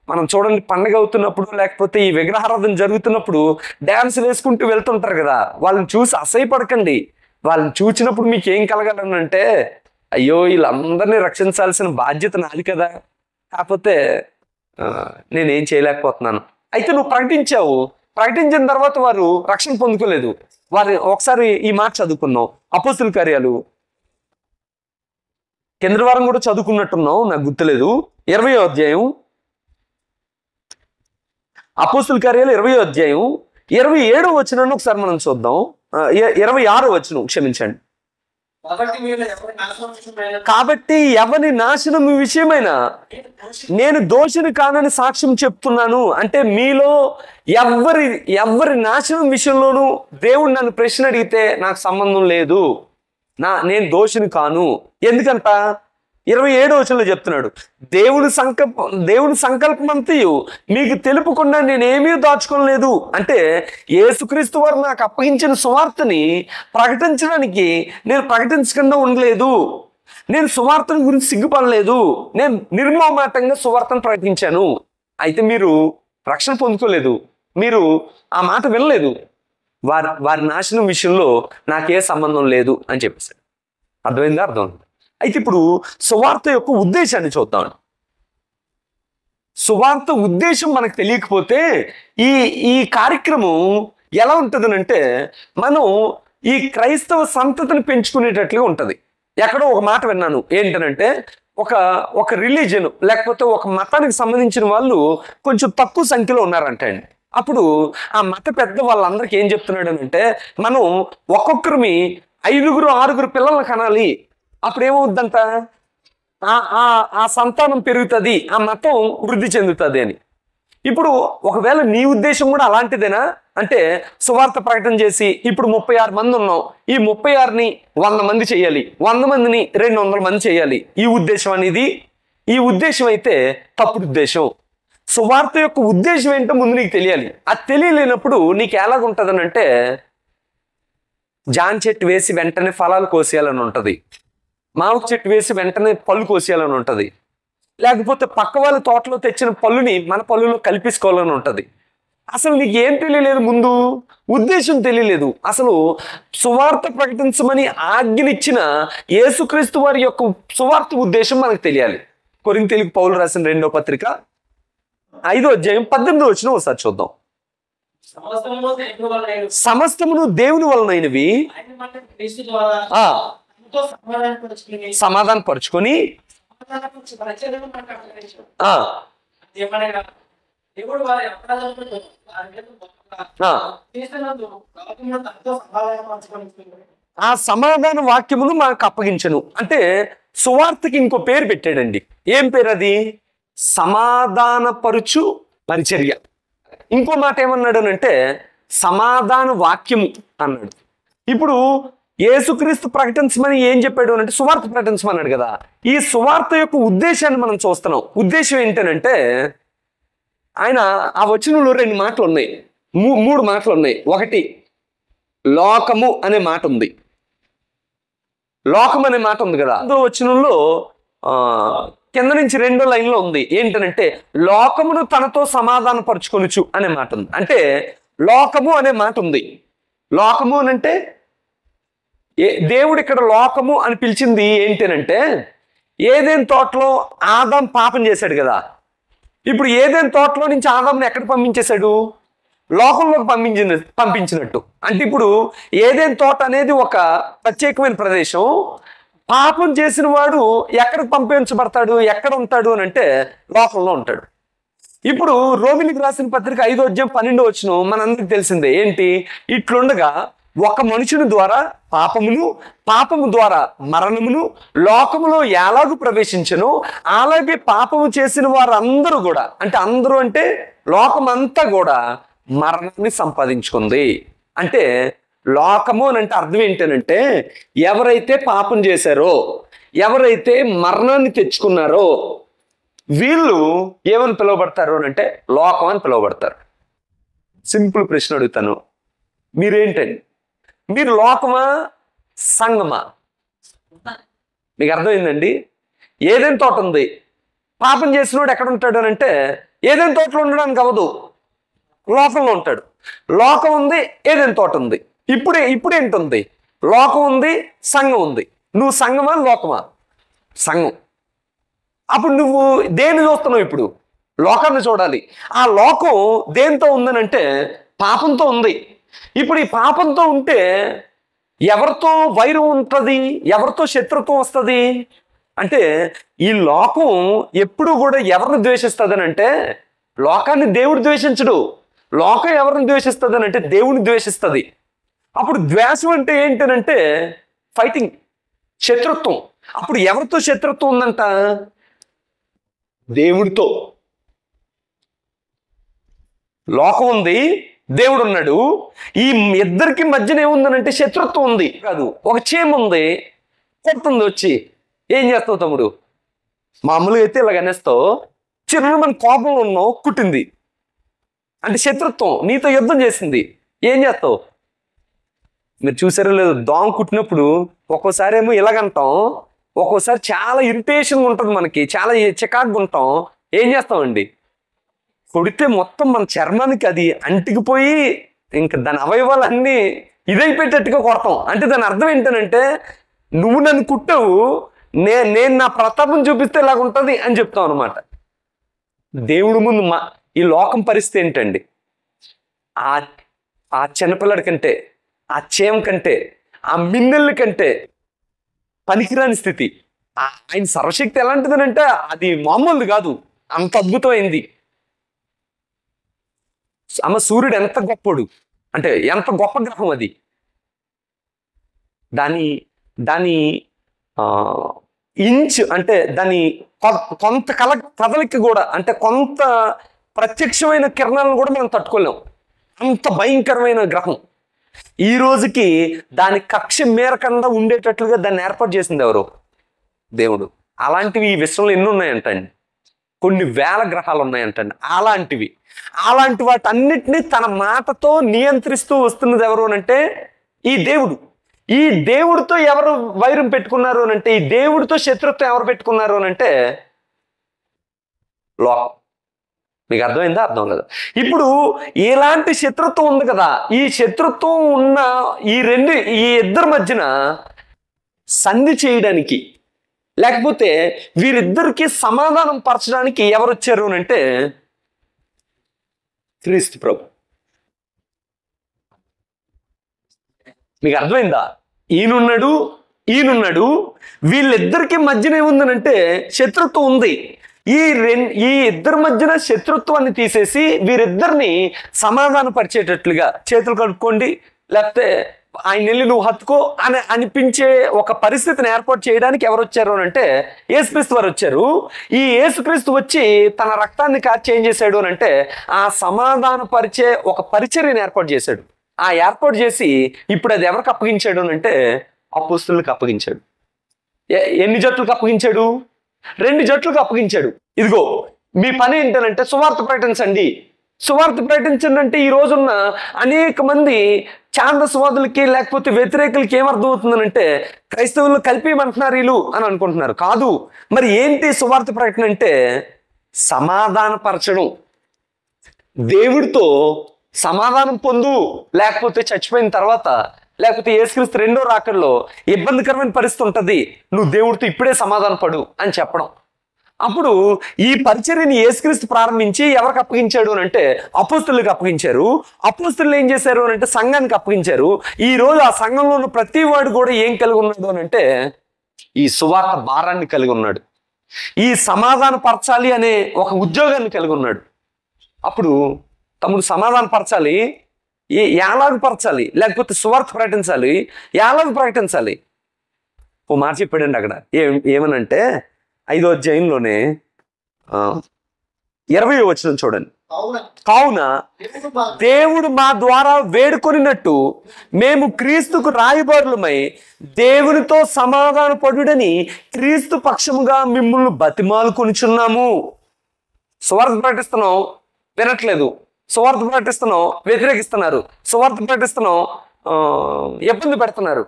మనం చూడండి పండగ అవుతున్నప్పుడు లేకపోతే ఈ విగ్రహారాధన జరుగుతున్నప్పుడు డ్యాన్స్ వేసుకుంటూ వెళ్తుంటారు కదా. వాళ్ళని చూసి అసహ్యపడకండి. వాళ్ళని చూసినప్పుడు మీకు ఏం కలగాలని అంటే అయ్యో వీళ్ళందరినీ రక్షించాల్సిన బాధ్యత నాది కదా. కాకపోతే నేనేం చేయలేకపోతున్నాను. అయితే నువ్వు ప్రకటించావు. ప్రకటించిన తర్వాత వారు రక్షణ పొందుకోలేదు. వారు ఒకసారి ఈ మాట చదువుకున్నావు అపోస్తుల కార్యాలు. కింద వారం కూడా చదువుకున్నట్టున్నావు నాకు గుర్తులేదు. ఇరవై అధ్యాయం. అపోస్తుల కార్యాలు ఇరవై అధ్యాయం ఇరవై ఏడో వచ్చిన ఒకసారి మనం చూద్దాం. ఇరవై ఆరో వచ్చిన క్షమించండి. కాబట్టి ఎవరి నాశనం విషయమైన ఎవరి నేను దోషి నేను దోషిని కానని సాక్ష్యం చెప్తున్నాను. అంటే మీలో ఎవ్వరి ఎవ్వరి నాశనం విషయంలోనూ దేవుడు నన్ను ప్రశ్న అడిగితే నాకు సంబంధం లేదు. నా నేను దోషిని కాను. ఎందుకంట? ఇరవై ఏడో వచనంలో చెప్తున్నాడు దేవుని సంకల్పం దేవుని సంకల్పం అంతయు మీకు తెలుపకుండా నేనేమీ దాచుకోలేదు. అంటే ఏసుక్రీస్తు వారు నాకు అప్పగించిన సువార్తని ప్రకటించడానికి నేను ప్రకటించకుండా ఉండలేదు. నేను సువార్తను గురించి సిగ్గుపడలేదు. నేను నిర్మోమాటంగా సువార్తను ప్రకటించాను. అయితే మీరు రక్షణ పొందుకోలేదు. మీరు ఆ మాట వినలేదు. వారి వారి నాశనం విషయంలో నాకే సంబంధం లేదు అని చెప్పేశాడు అర్థమైందా? అర్థం అయితే ఇప్పుడు సువార్త యొక్క ఉద్దేశాన్ని చూద్దాం. సువార్త ఉద్దేశం మనకు తెలియకపోతే ఈ ఈ కార్యక్రమం ఎలా ఉంటుందనంటే మనం ఈ క్రైస్తవ సంతతిని పెంచుకునేటట్లుగా ఉంటుంది. ఎక్కడో ఒక మాట విన్నాను. ఏంటనంటే ఒక ఒక రిలీజన్ లేకపోతే ఒక మతానికి సంబంధించిన వాళ్ళు కొంచెం తక్కువ సంఖ్యలో ఉన్నారంట అండి. అప్పుడు ఆ మత పెద్ద వాళ్ళందరికీ ఏం చెప్తున్నాడు అంటే మనం ఒక్కొక్కరిమి ఐదుగురు ఆరుగురు పిల్లల్ని కనాలి. అప్పుడు ఏమవుద్దంట ఆ ఆ ఆ సంతానం పెరుగుతుంది ఆ మతం వృద్ధి చెందుతుంది అని. ఇప్పుడు ఒకవేళ నీ ఉద్దేశం కూడా అలాంటిదేనా? అంటే సువార్త ప్రకటన చేసి ఇప్పుడు ముప్పై ఆరు మంది ఉన్నాం ఈ ముప్పై ఆరుని వంద మంది చేయాలి వంద మందిని రెండు వందల మంది చేయాలి. ఈ ఉద్దేశం అనేది ఈ ఉద్దేశం అయితే తప్పుడు ఉద్దేశం. సువార్త యొక్క ఉద్దేశం ఏంటో ముందు నీకు తెలియాలి. అది తెలియలేనప్పుడు నీకు ఎలాగుంటుందని అంటే జాన్ చెట్టు వేసి వెంటనే ఫలాలు కోసేయాలని ఉంటుంది. మామిడి చెట్టు వేసి వెంటనే పళ్ళు కోసేయాలని ఉంటుంది. లేకపోతే పక్క వాళ్ళ తోటలో తెచ్చిన పళ్ళుని మన పళ్ళులో కల్పించుకోవాలని ఉంటుంది. అసలు నీకు ఏం తెలియలేదు ముందు? ఉద్దేశం తెలియలేదు. అసలు సువార్త ప్రకటించమని ఆజ్ఞనిచ్చిన యేసుక్రీస్తు వారి యొక్క సువార్త ఉద్దేశం మనకు తెలియాలి. కొరింథీయులకు పౌలు రాసిన రెండో పత్రిక ఐదో అధ్యాయం పద్దెనిమిదో వచ్చిన ఒకసారి చూద్దాం. సమస్తము దేవుని వలన సమస్తమును దేవుని వలనైనవి. సమాధాన పరుచుకొని ఆ. సమాధాన వాక్యమును మాకు అప్పగించను. అంటే సువార్తకి ఇంకో పేరు పెట్టాడండి. ఏం పేరు అది సమాధానపరుచు పరిచర్య. ఇంకో మాట ఏమన్నాడు అంటే సమాధాన వాక్యము అన్నాడు. ఇప్పుడు ఏసుక్రీస్తు ప్రకటించమని ఏం చెప్పాడు అంటే సువార్త ప్రకటించమన్నాడు కదా. ఈ సువార్త యొక్క ఉద్దేశాన్ని మనం చూస్తున్నాం. ఉద్దేశం ఏంటనంటే ఆయన ఆ వచనంలో రెండు మాటలు ఉన్నాయి. మూ- మూడు మాటలు ఉన్నాయి. ఒకటి లోకము అనే మాట ఉంది. లోకం అనే మాట ఉంది కదా. అందులో వచనంలో కింద నుంచి రెండో లైన్లో ఉంది. ఏంటనంటే లోకమును తనతో సమాధాన పరుచుకొనుచు అనే మాట ఉంది. అంటే లోకము అనే మాట ఉంది. లోకము అని అంటే ఏ దేవుడు ఇక్కడ లోకము అని పిలిచింది ఏంటనంటే ఏదేం తోటలో ఆదాం పాపం చేశాడు కదా. ఇప్పుడు ఏదైనా తోటలో నుంచి ఆదాంని ఎక్కడ పంపించేశాడు? లోకంలోకి పంపించిన పంపించినట్టు. అంటే ఇప్పుడు ఏదైనా తోట అనేది ఒక ప్రత్యేకమైన ప్రదేశం. పాపం చేసిన వాడు ఎక్కడికి పంపించబడతాడు? ఎక్కడ ఉంటాడు అని అంటే లోకంలో ఉంటాడు. ఇప్పుడు రోమిలికి రాసిన పత్రిక ఐదో అధ్యాయం పన్నెండు వచ్చిన మనందరికి తెలిసిందే. ఏంటి? ఇట్లుండగా ఒక మనుషుని ద్వారా పాపమును పాపము ద్వారా మరణమును లోకములో ఎలాగూ ప్రవేశించను అలాగే పాపము చేసిన వారందరూ కూడా అంటే అందరూ అంటే లోకమంతా కూడా మరణాన్ని సంపాదించుకుంది. అంటే లోకము అని అంటే అర్థం ఏంటనంటే ఎవరైతే పాపం చేశారో ఎవరైతే మరణాన్ని తెచ్చుకున్నారో వీళ్ళు ఏమని పిలువబడతారు అని అంటే లోకం అని పిలువబడతారు. సింపుల్ ప్రశ్న అడుగుతాను. మీరేంటండి? మీరు లోకమా సంగమా మీకు అర్థమైందండి? ఏదైనా తోట ఉంది? పాపం చేసినోడు ఎక్కడ ఉంటాడు అని అంటే ఏదైనా తోటలో ఉండడానికి అవ్వదు. లోకంలో ఉంటాడు. లోకం ఉంది ఏదైనా తోట ఉంది? ఇప్పుడే ఇప్పుడు ఏంటుంది లోకం ఉంది సంఘం ఉంది. నువ్వు సంఘమా లోకమా? సంఘం. అప్పుడు నువ్వు దేన్ని చూస్తున్నావు ఇప్పుడు? లోకాన్ని చూడాలి. ఆ లోకం దేంతో ఉందనంటే పాపంతో ఉంది. ఇప్పుడు ఈ పాపంతో ఉంటే ఎవరితో వైరం ఉంటుంది? ఎవరితో శత్రుత్వం వస్తుంది? అంటే ఈ లోకం ఎప్పుడు కూడా ఎవరిని ద్వేషిస్తుంది అంటే లోకాన్ని దేవుడు ద్వేషించడు. లోకం ఎవరిని ద్వేషిస్తుంది అంటే దేవుని ద్వేషిస్తుంది. అప్పుడు ద్వేషం అంటే ఏంటనంటే ఫైటింగ్ శత్రుత్వం. అప్పుడు ఎవరితో శత్రుత్వం ఉందంట? దేవుడితో. లోకం ఉంది దేవుడు ఉన్నాడు ఈ ఇద్దరికి మధ్యన ఏముందనంటే శత్రుత్వం ఉంది. కాదు ఒక చేము ఉంది. కొడుతుంది వచ్చి. ఏం చేస్తావు తమ్ముడు? మామూలుగా అయితే ఇలాగ అనేస్తావు. చిన్న మన కోపంలో ఉన్నావు కుట్టింది. అంటే శత్రుత్వం నీతో యుద్ధం చేసింది. ఏం చేస్తావు? మీరు చూసారో లేదు దోమ కుట్టినప్పుడు ఒక్కోసారి ఏమో ఇలాగంటాం. ఒక్కోసారి చాలా ఇరిటేషన్గా ఉంటుంది మనకి. చాలా చికాకుగా ఉంటాం. ఏం చేస్తామండి? కొడితే మొత్తం మన చర్మానికి అది అంటికిపోయి ఇంకా దాని అవయవాలన్నీ ఇదైపోయేటట్టుగా కొడతాం. అంటే దాని అర్థం ఏంటనంటే నువ్వు నన్ను కుట్టావు నే నేను నా ప్రతాపం చూపిస్తే ఇలాగ ఉంటుంది అని చెప్తాం అనమాట దేవుడి ముందు మా ఈ లోకం పరిస్థితి ఏంటండి? ఆ ఆ చిన్నపిల్లడి కంటే ఆ చేమ కంటే ఆ మిన్నెళ్ళ కంటే పనికిరాని స్థితి. ఆ- ఆయన సర్వశక్తి ఎలాంటిదనంటే అది మామూలు కాదు. అంత అద్భుతమైంది. అమ్మ సూర్యుడు ఎంత గొప్పడు? అంటే ఎంత గొప్ప గ్రహం అది? దాని దాని ఇంచ్ అంటే దాని కొ- కొంత కల కదలిక కూడా అంటే కొంత ప్రత్యక్షమైన కిరణాలను కూడా మనం తట్టుకోలేం. అంత భయంకరమైన గ్రహం. ఈ రోజుకి దాని కక్ష మేరకుండా ఉండేటట్లుగా దాన్ని ఏర్పాటు చేసింది ఎవరు? దేవుడు. అలాంటివి ఈ విశ్వంలో ఎన్ని ఉన్నాయంటండి. కొన్ని వేల గ్రహాలు ఉన్నాయంటండి అలాంటివి. అలాంటి వాటన్నిటిని తన మాటతో నియంత్రిస్తూ వస్తున్నది ఎవరు అంటే ఈ దేవుడు. ఈ దేవుడితో ఎవరు వైరం పెట్టుకున్నారు అంటే ఈ దేవుడితో శత్రుత్వం ఎవరు పెట్టుకున్నారు అంటే లోకం. మీకు అర్థమైందా? అర్థం కదా. ఇప్పుడు ఇలాంటి శత్రుత్వం ఉంది కదా. ఈ శత్రుత్వం ఉన్న ఈ రెండు ఈ ఇద్దరి మధ్యన సంధి చేయడానికి లేకపోతే వీరిద్దరికి సమాధానం పరచడానికి ఎవరు వచ్చారు అని అంటే క్రీస్తు ప్రభు. మీకు అర్థమైందా? ఈయనున్నాడు ఈయనున్నాడు వీళ్ళిద్దరికి మధ్యన ఏముందనంటే శత్రుత్వం ఉంది. ఈ రెన్ ఈ ఇద్దరి మధ్యన శత్రుత్వాన్ని తీసేసి వీరిద్దరిని సమాధానపరిచేటట్లుగా చేతులు కలుపుకోండి లేకపోతే ఆయన వెళ్ళి నువ్వు హత్తుకో అని అనిపించే ఒక పరిస్థితిని ఏర్పాటు చేయడానికి ఎవరు వచ్చారు అని అంటే యేసుక్రీస్తు వారు వచ్చారు. ఈ యేసుక్రీస్తు వచ్చి తన రక్తాన్ని కార్చి ఏం చేశాడు అని అంటే ఆ సమాధాన పరిచే ఒక పరిచర్యను ఏర్పాటు చేశాడు. ఆ ఏర్పాటు చేసి ఇప్పుడు అది ఎవరికి అప్పగించాడు అని అంటే అపోస్తులకు అప్పగించాడు. ఎన్ని జట్లకు అప్పగించాడు? రెండు జట్లకు అప్పగించాడు. ఇదిగో మీ పని ఏంటనంటే సువార్త ప్రకటించండి. సువార్త ప్రకటించండి అంటే ఈ రోజున్న అనేక మంది ఛాందస్వాదులకి లేకపోతే వ్యతిరేకులకి ఏమర్థమవుతుందనంటే క్రైస్తవులు కలిపేయమంటున్నారు వీళ్ళు అని అనుకుంటున్నారు. కాదు. మరి ఏంటి సువార్త ప్రకటన అంటే సమాధానపరచడం. దేవుడితో సమాధానం పొందు లేకపోతే చచ్చిపోయిన తర్వాత లేకపోతే యేసుక్రీస్తు రెండో రాకల్లో ఇబ్బందికరమైన పరిస్థితి ఉంటుంది. నువ్వు దేవుడితో ఇప్పుడే సమాధాన పడు అని చెప్పడం. అప్పుడు ఈ పరిచర్యని యేసుక్రీస్తు ప్రారంభించి ఎవరికి అప్పగించాడు అని అంటే అపోస్తులకు అప్పగించారు. అపోస్తులు ఏం చేశారు అని అంటే సంఘానికి అప్పగించారు. ఈ రోజు ఆ సంఘంలో ఉన్న ప్రతి వాడు కూడా ఏం కలిగి ఉన్నాడు అని అంటే ఈ సువార్త భారాన్ని కలిగి ఉన్నాడు. ఈ సమాధాన పరచాలి అనే ఒక ఉద్యోగాన్ని కలిగి ఉన్నాడు. అప్పుడు తమ్ముడు సమాధాన పరచాలి ఏ ఎలాగ పరచాలి లేకపోతే సువార్త ప్రకటించాలి ఎలాగ ప్రకటించాలి. ఓ మాట చెప్పాడండి అక్కడ. ఏం ఏమనంటే ఐదో అధ్యాయంలోనే ఇరవై వచ్చిన చూడండి. కావున. దేవుడు మా ద్వారా వేడుకొనినట్టు మేము క్రీస్తుకు రాయబారులమై దేవునితో సమాధాన పడుడని క్రీస్తు పక్షముగా మిమ్మల్ని బతిమాలు కొనుచున్నాము. సువార్త ప్రకటిస్తున్నాం వినట్లేదు. సువార్త ప్రకటిస్తున్నాం వ్యతిరేకిస్తున్నారు. సువార్త ప్రకటిస్తున్నాం ఇబ్బంది పెడుతున్నారు.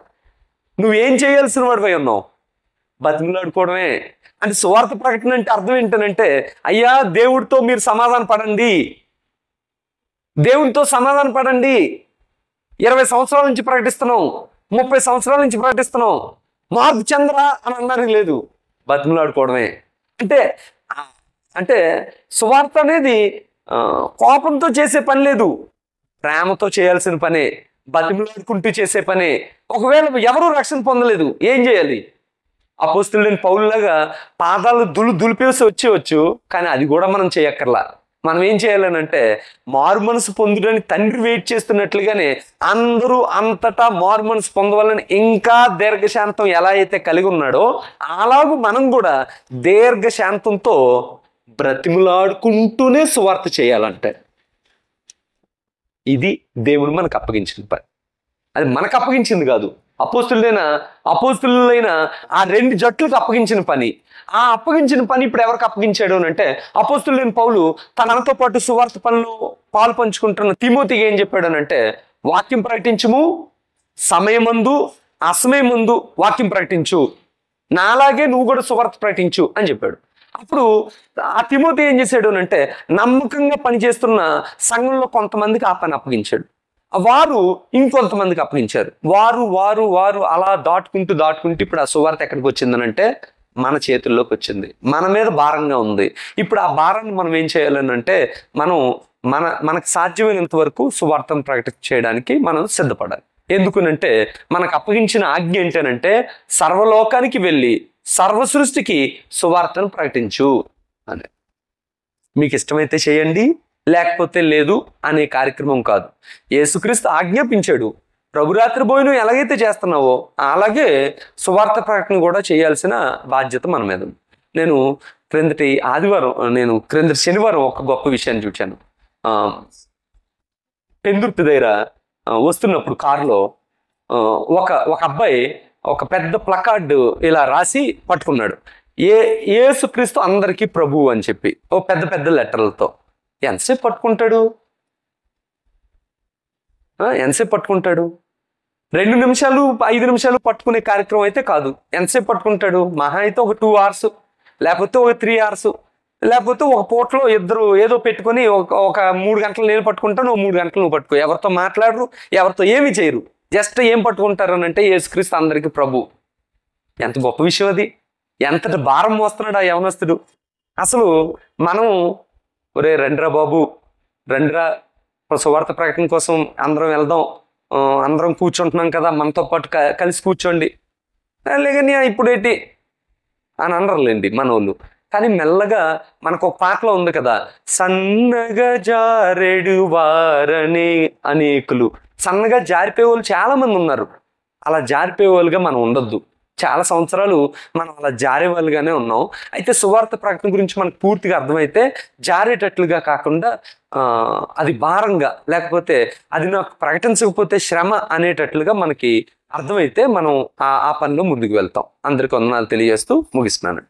నువ్వేం చేయాల్సిన వాడిపై ఉన్నావు? బతిమలాడుకోవడమే. అంటే సువార్త ప్రకటన అంటే అర్థం ఏంటనంటే అయ్యా దేవుడితో మీరు సమాధాన పడండి. దేవునితో సమాధాన పడండి. ఇరవై సంవత్సరాల నుంచి ప్రకటిస్తున్నాం. ముప్పై సంవత్సరాల నుంచి ప్రకటిస్తున్నాం. మార్పు చంద్ర అని అన్నారు లేదు. బతిమలాడుకోవడమే. అంటే అంటే సువార్త అనేది కోపంతో చేసే పని లేదు. ప్రేమతో చేయాల్సిన పనే. బతిమలాడుకుంటూ చేసే పనే. ఒకవేళ ఎవరు రక్షణ పొందలేదు ఏం చేయాలి? అపోస్తులైన పౌరులాగా పాదాలు దులు దులిపేసి వచ్చేవచ్చు కానీ అది కూడా మనం చేయక్కర్లా. మనం ఏం చేయాలని అంటే మారు మనసు పొందుడని తండ్రి వెయిట్ చేస్తున్నట్లుగానే అందరూ అంతటా మారు మనసు పొందవాలని ఇంకా దీర్ఘశాంతం ఎలా అయితే కలిగి ఉన్నాడో అలాగూ మనం కూడా దీర్ఘశాంతంతో బ్రతిములాడుకుంటూనే సువార్త చేయాలంటే. ఇది దేవుడు మనకు అప్పగించిన పని. అది మనకు అప్పగించింది కాదు. అపోస్తులైన అపోస్తులైన ఆ రెండు జట్లకు అప్పగించిన పని. ఆ అప్పగించిన పని ఇప్పుడు ఎవరికి అప్పగించాడు అని అంటే అపోస్తులైన పౌలు తనతో పాటు సువార్త పనులు పాలు పంచుకుంటున్న తిమోతికి ఏం చెప్పాడు అని అంటే వాక్యం ప్రకటించుము సమయమందు అసమయమందు వాక్యం ప్రకటించు. నాలాగే నువ్వు కూడా సువార్త ప్రకటించు అని చెప్పాడు. అప్పుడు ఆ తిమోతి ఏం చేశాడు అని అంటే నమ్మకంగా పనిచేస్తున్న సంఘంలో కొంతమందికి ఆ పని అప్పగించాడు. వారు ఇంకొంతమందికి అప్పగించారు. వారు వారు వారు అలా దాటుకుంటూ దాటుకుంటూ ఇప్పుడు ఆ సువార్త ఎక్కడికి వచ్చిందనంటే మన చేతుల్లోకి వచ్చింది. మన మీద భారంగా ఉంది. ఇప్పుడు ఆ భారాన్ని మనం ఏం చేయాలని అంటే మనం మన మనకు సాధ్యమైనంత వరకు సువార్తను ప్రకటన చేయడానికి మనం సిద్ధపడాలి. ఎందుకునంటే మనకు అప్పగించిన ఆజ్ఞ ఏంటనంటే సర్వలోకానికి వెళ్ళి సర్వ సృష్టికి సువార్తను ప్రకటించు అని. మీకు ఇష్టమైతే చేయండి. లేకపోతే లేదు అనే కార్యక్రమం కాదు. యేసుక్రీస్తు ఆజ్ఞాపించాడు ప్రభురాత్రి భోజనం ఎలాగైతే చేస్తున్నావో అలాగే సువార్త ప్రకటన కూడా చేయాల్సిన బాధ్యత మన మీద నేను క్రిందటి ఆదివారం నేను క్రిందటి శనివారం ఒక గొప్ప విషయాన్ని చూశాను పెందుర్తి దగ్గర వస్తున్నప్పుడు కారులో ఒక ఒక అబ్బాయి ఒక పెద్ద ప్లకార్డు ఇలా రాసి పట్టుకున్నాడు. ఏ ఏసుక్రీస్తు అందరికీ ప్రభువు అని చెప్పి ఓ పెద్ద పెద్ద లెటర్లతో. ఎంతసేపు పట్టుకుంటాడు? ఎంతసేపు పట్టుకుంటాడు? రెండు నిమిషాలు ఐదు నిమిషాలు పట్టుకునే కార్యక్రమం అయితే కాదు. ఎంతసేపు పట్టుకుంటాడు? మహా అయితే ఒక టూ అవర్స్ లేకపోతే ఒక త్రీ అవర్స్ లేకపోతే ఒక పూటలో ఇద్దరు ఏదో పెట్టుకొని ఒక ఒక మూడు గంటలు నేను పట్టుకుంటాను ఓ మూడు గంటలు నువ్వు పట్టుకో. ఎవరితో మాట్లాడరు ఎవరితో ఏమీ చేయరు. జస్ట్ ఏం పట్టుకుంటారు అని అంటే యేసుక్రీస్తు అందరికీ ప్రభు. ఎంత గొప్ప విషయం అది. ఎంతటి భారం మోస్తున్నాడు ఆ యవనస్తుడు. అసలు మనం ఒరే రండ్రా బాబు రండ్రా. సువార్త ప్రకటన కోసం అందరం వెళ్దాం. అందరం కూర్చుంటున్నాం కదా మనతో పాటు కలిసి కూర్చోండి. లేకని ఇప్పుడేంటి? అని అనరులేండి మన వాళ్ళు కానీ మెల్లగా మనకు ఒక పాటలో ఉంది కదా సన్నగా జారెడు వారనే అనేకులు. సన్నగా జారిపోయే వాళ్ళు చాలామంది ఉన్నారు. అలా జారిపోయే వాళ్ళుగా మనం ఉండొద్దు. చాలా సంవత్సరాలు మనం అలా జారే వాళ్ళుగానే ఉన్నాం. అయితే సువార్త ప్రకటన గురించి మనకు పూర్తిగా అర్థమైతే జారేటట్లుగా కాకుండా అది భారంగా లేకపోతే అది నాకు ప్రకటించకపోతే శ్రమ అనేటట్లుగా మనకి అర్థమైతే మనం ఆ ఆ పనిలో ముందుకు వెళ్తాం. అందరికి వందనాలు తెలియజేస్తూ ముగిస్తున్నాను.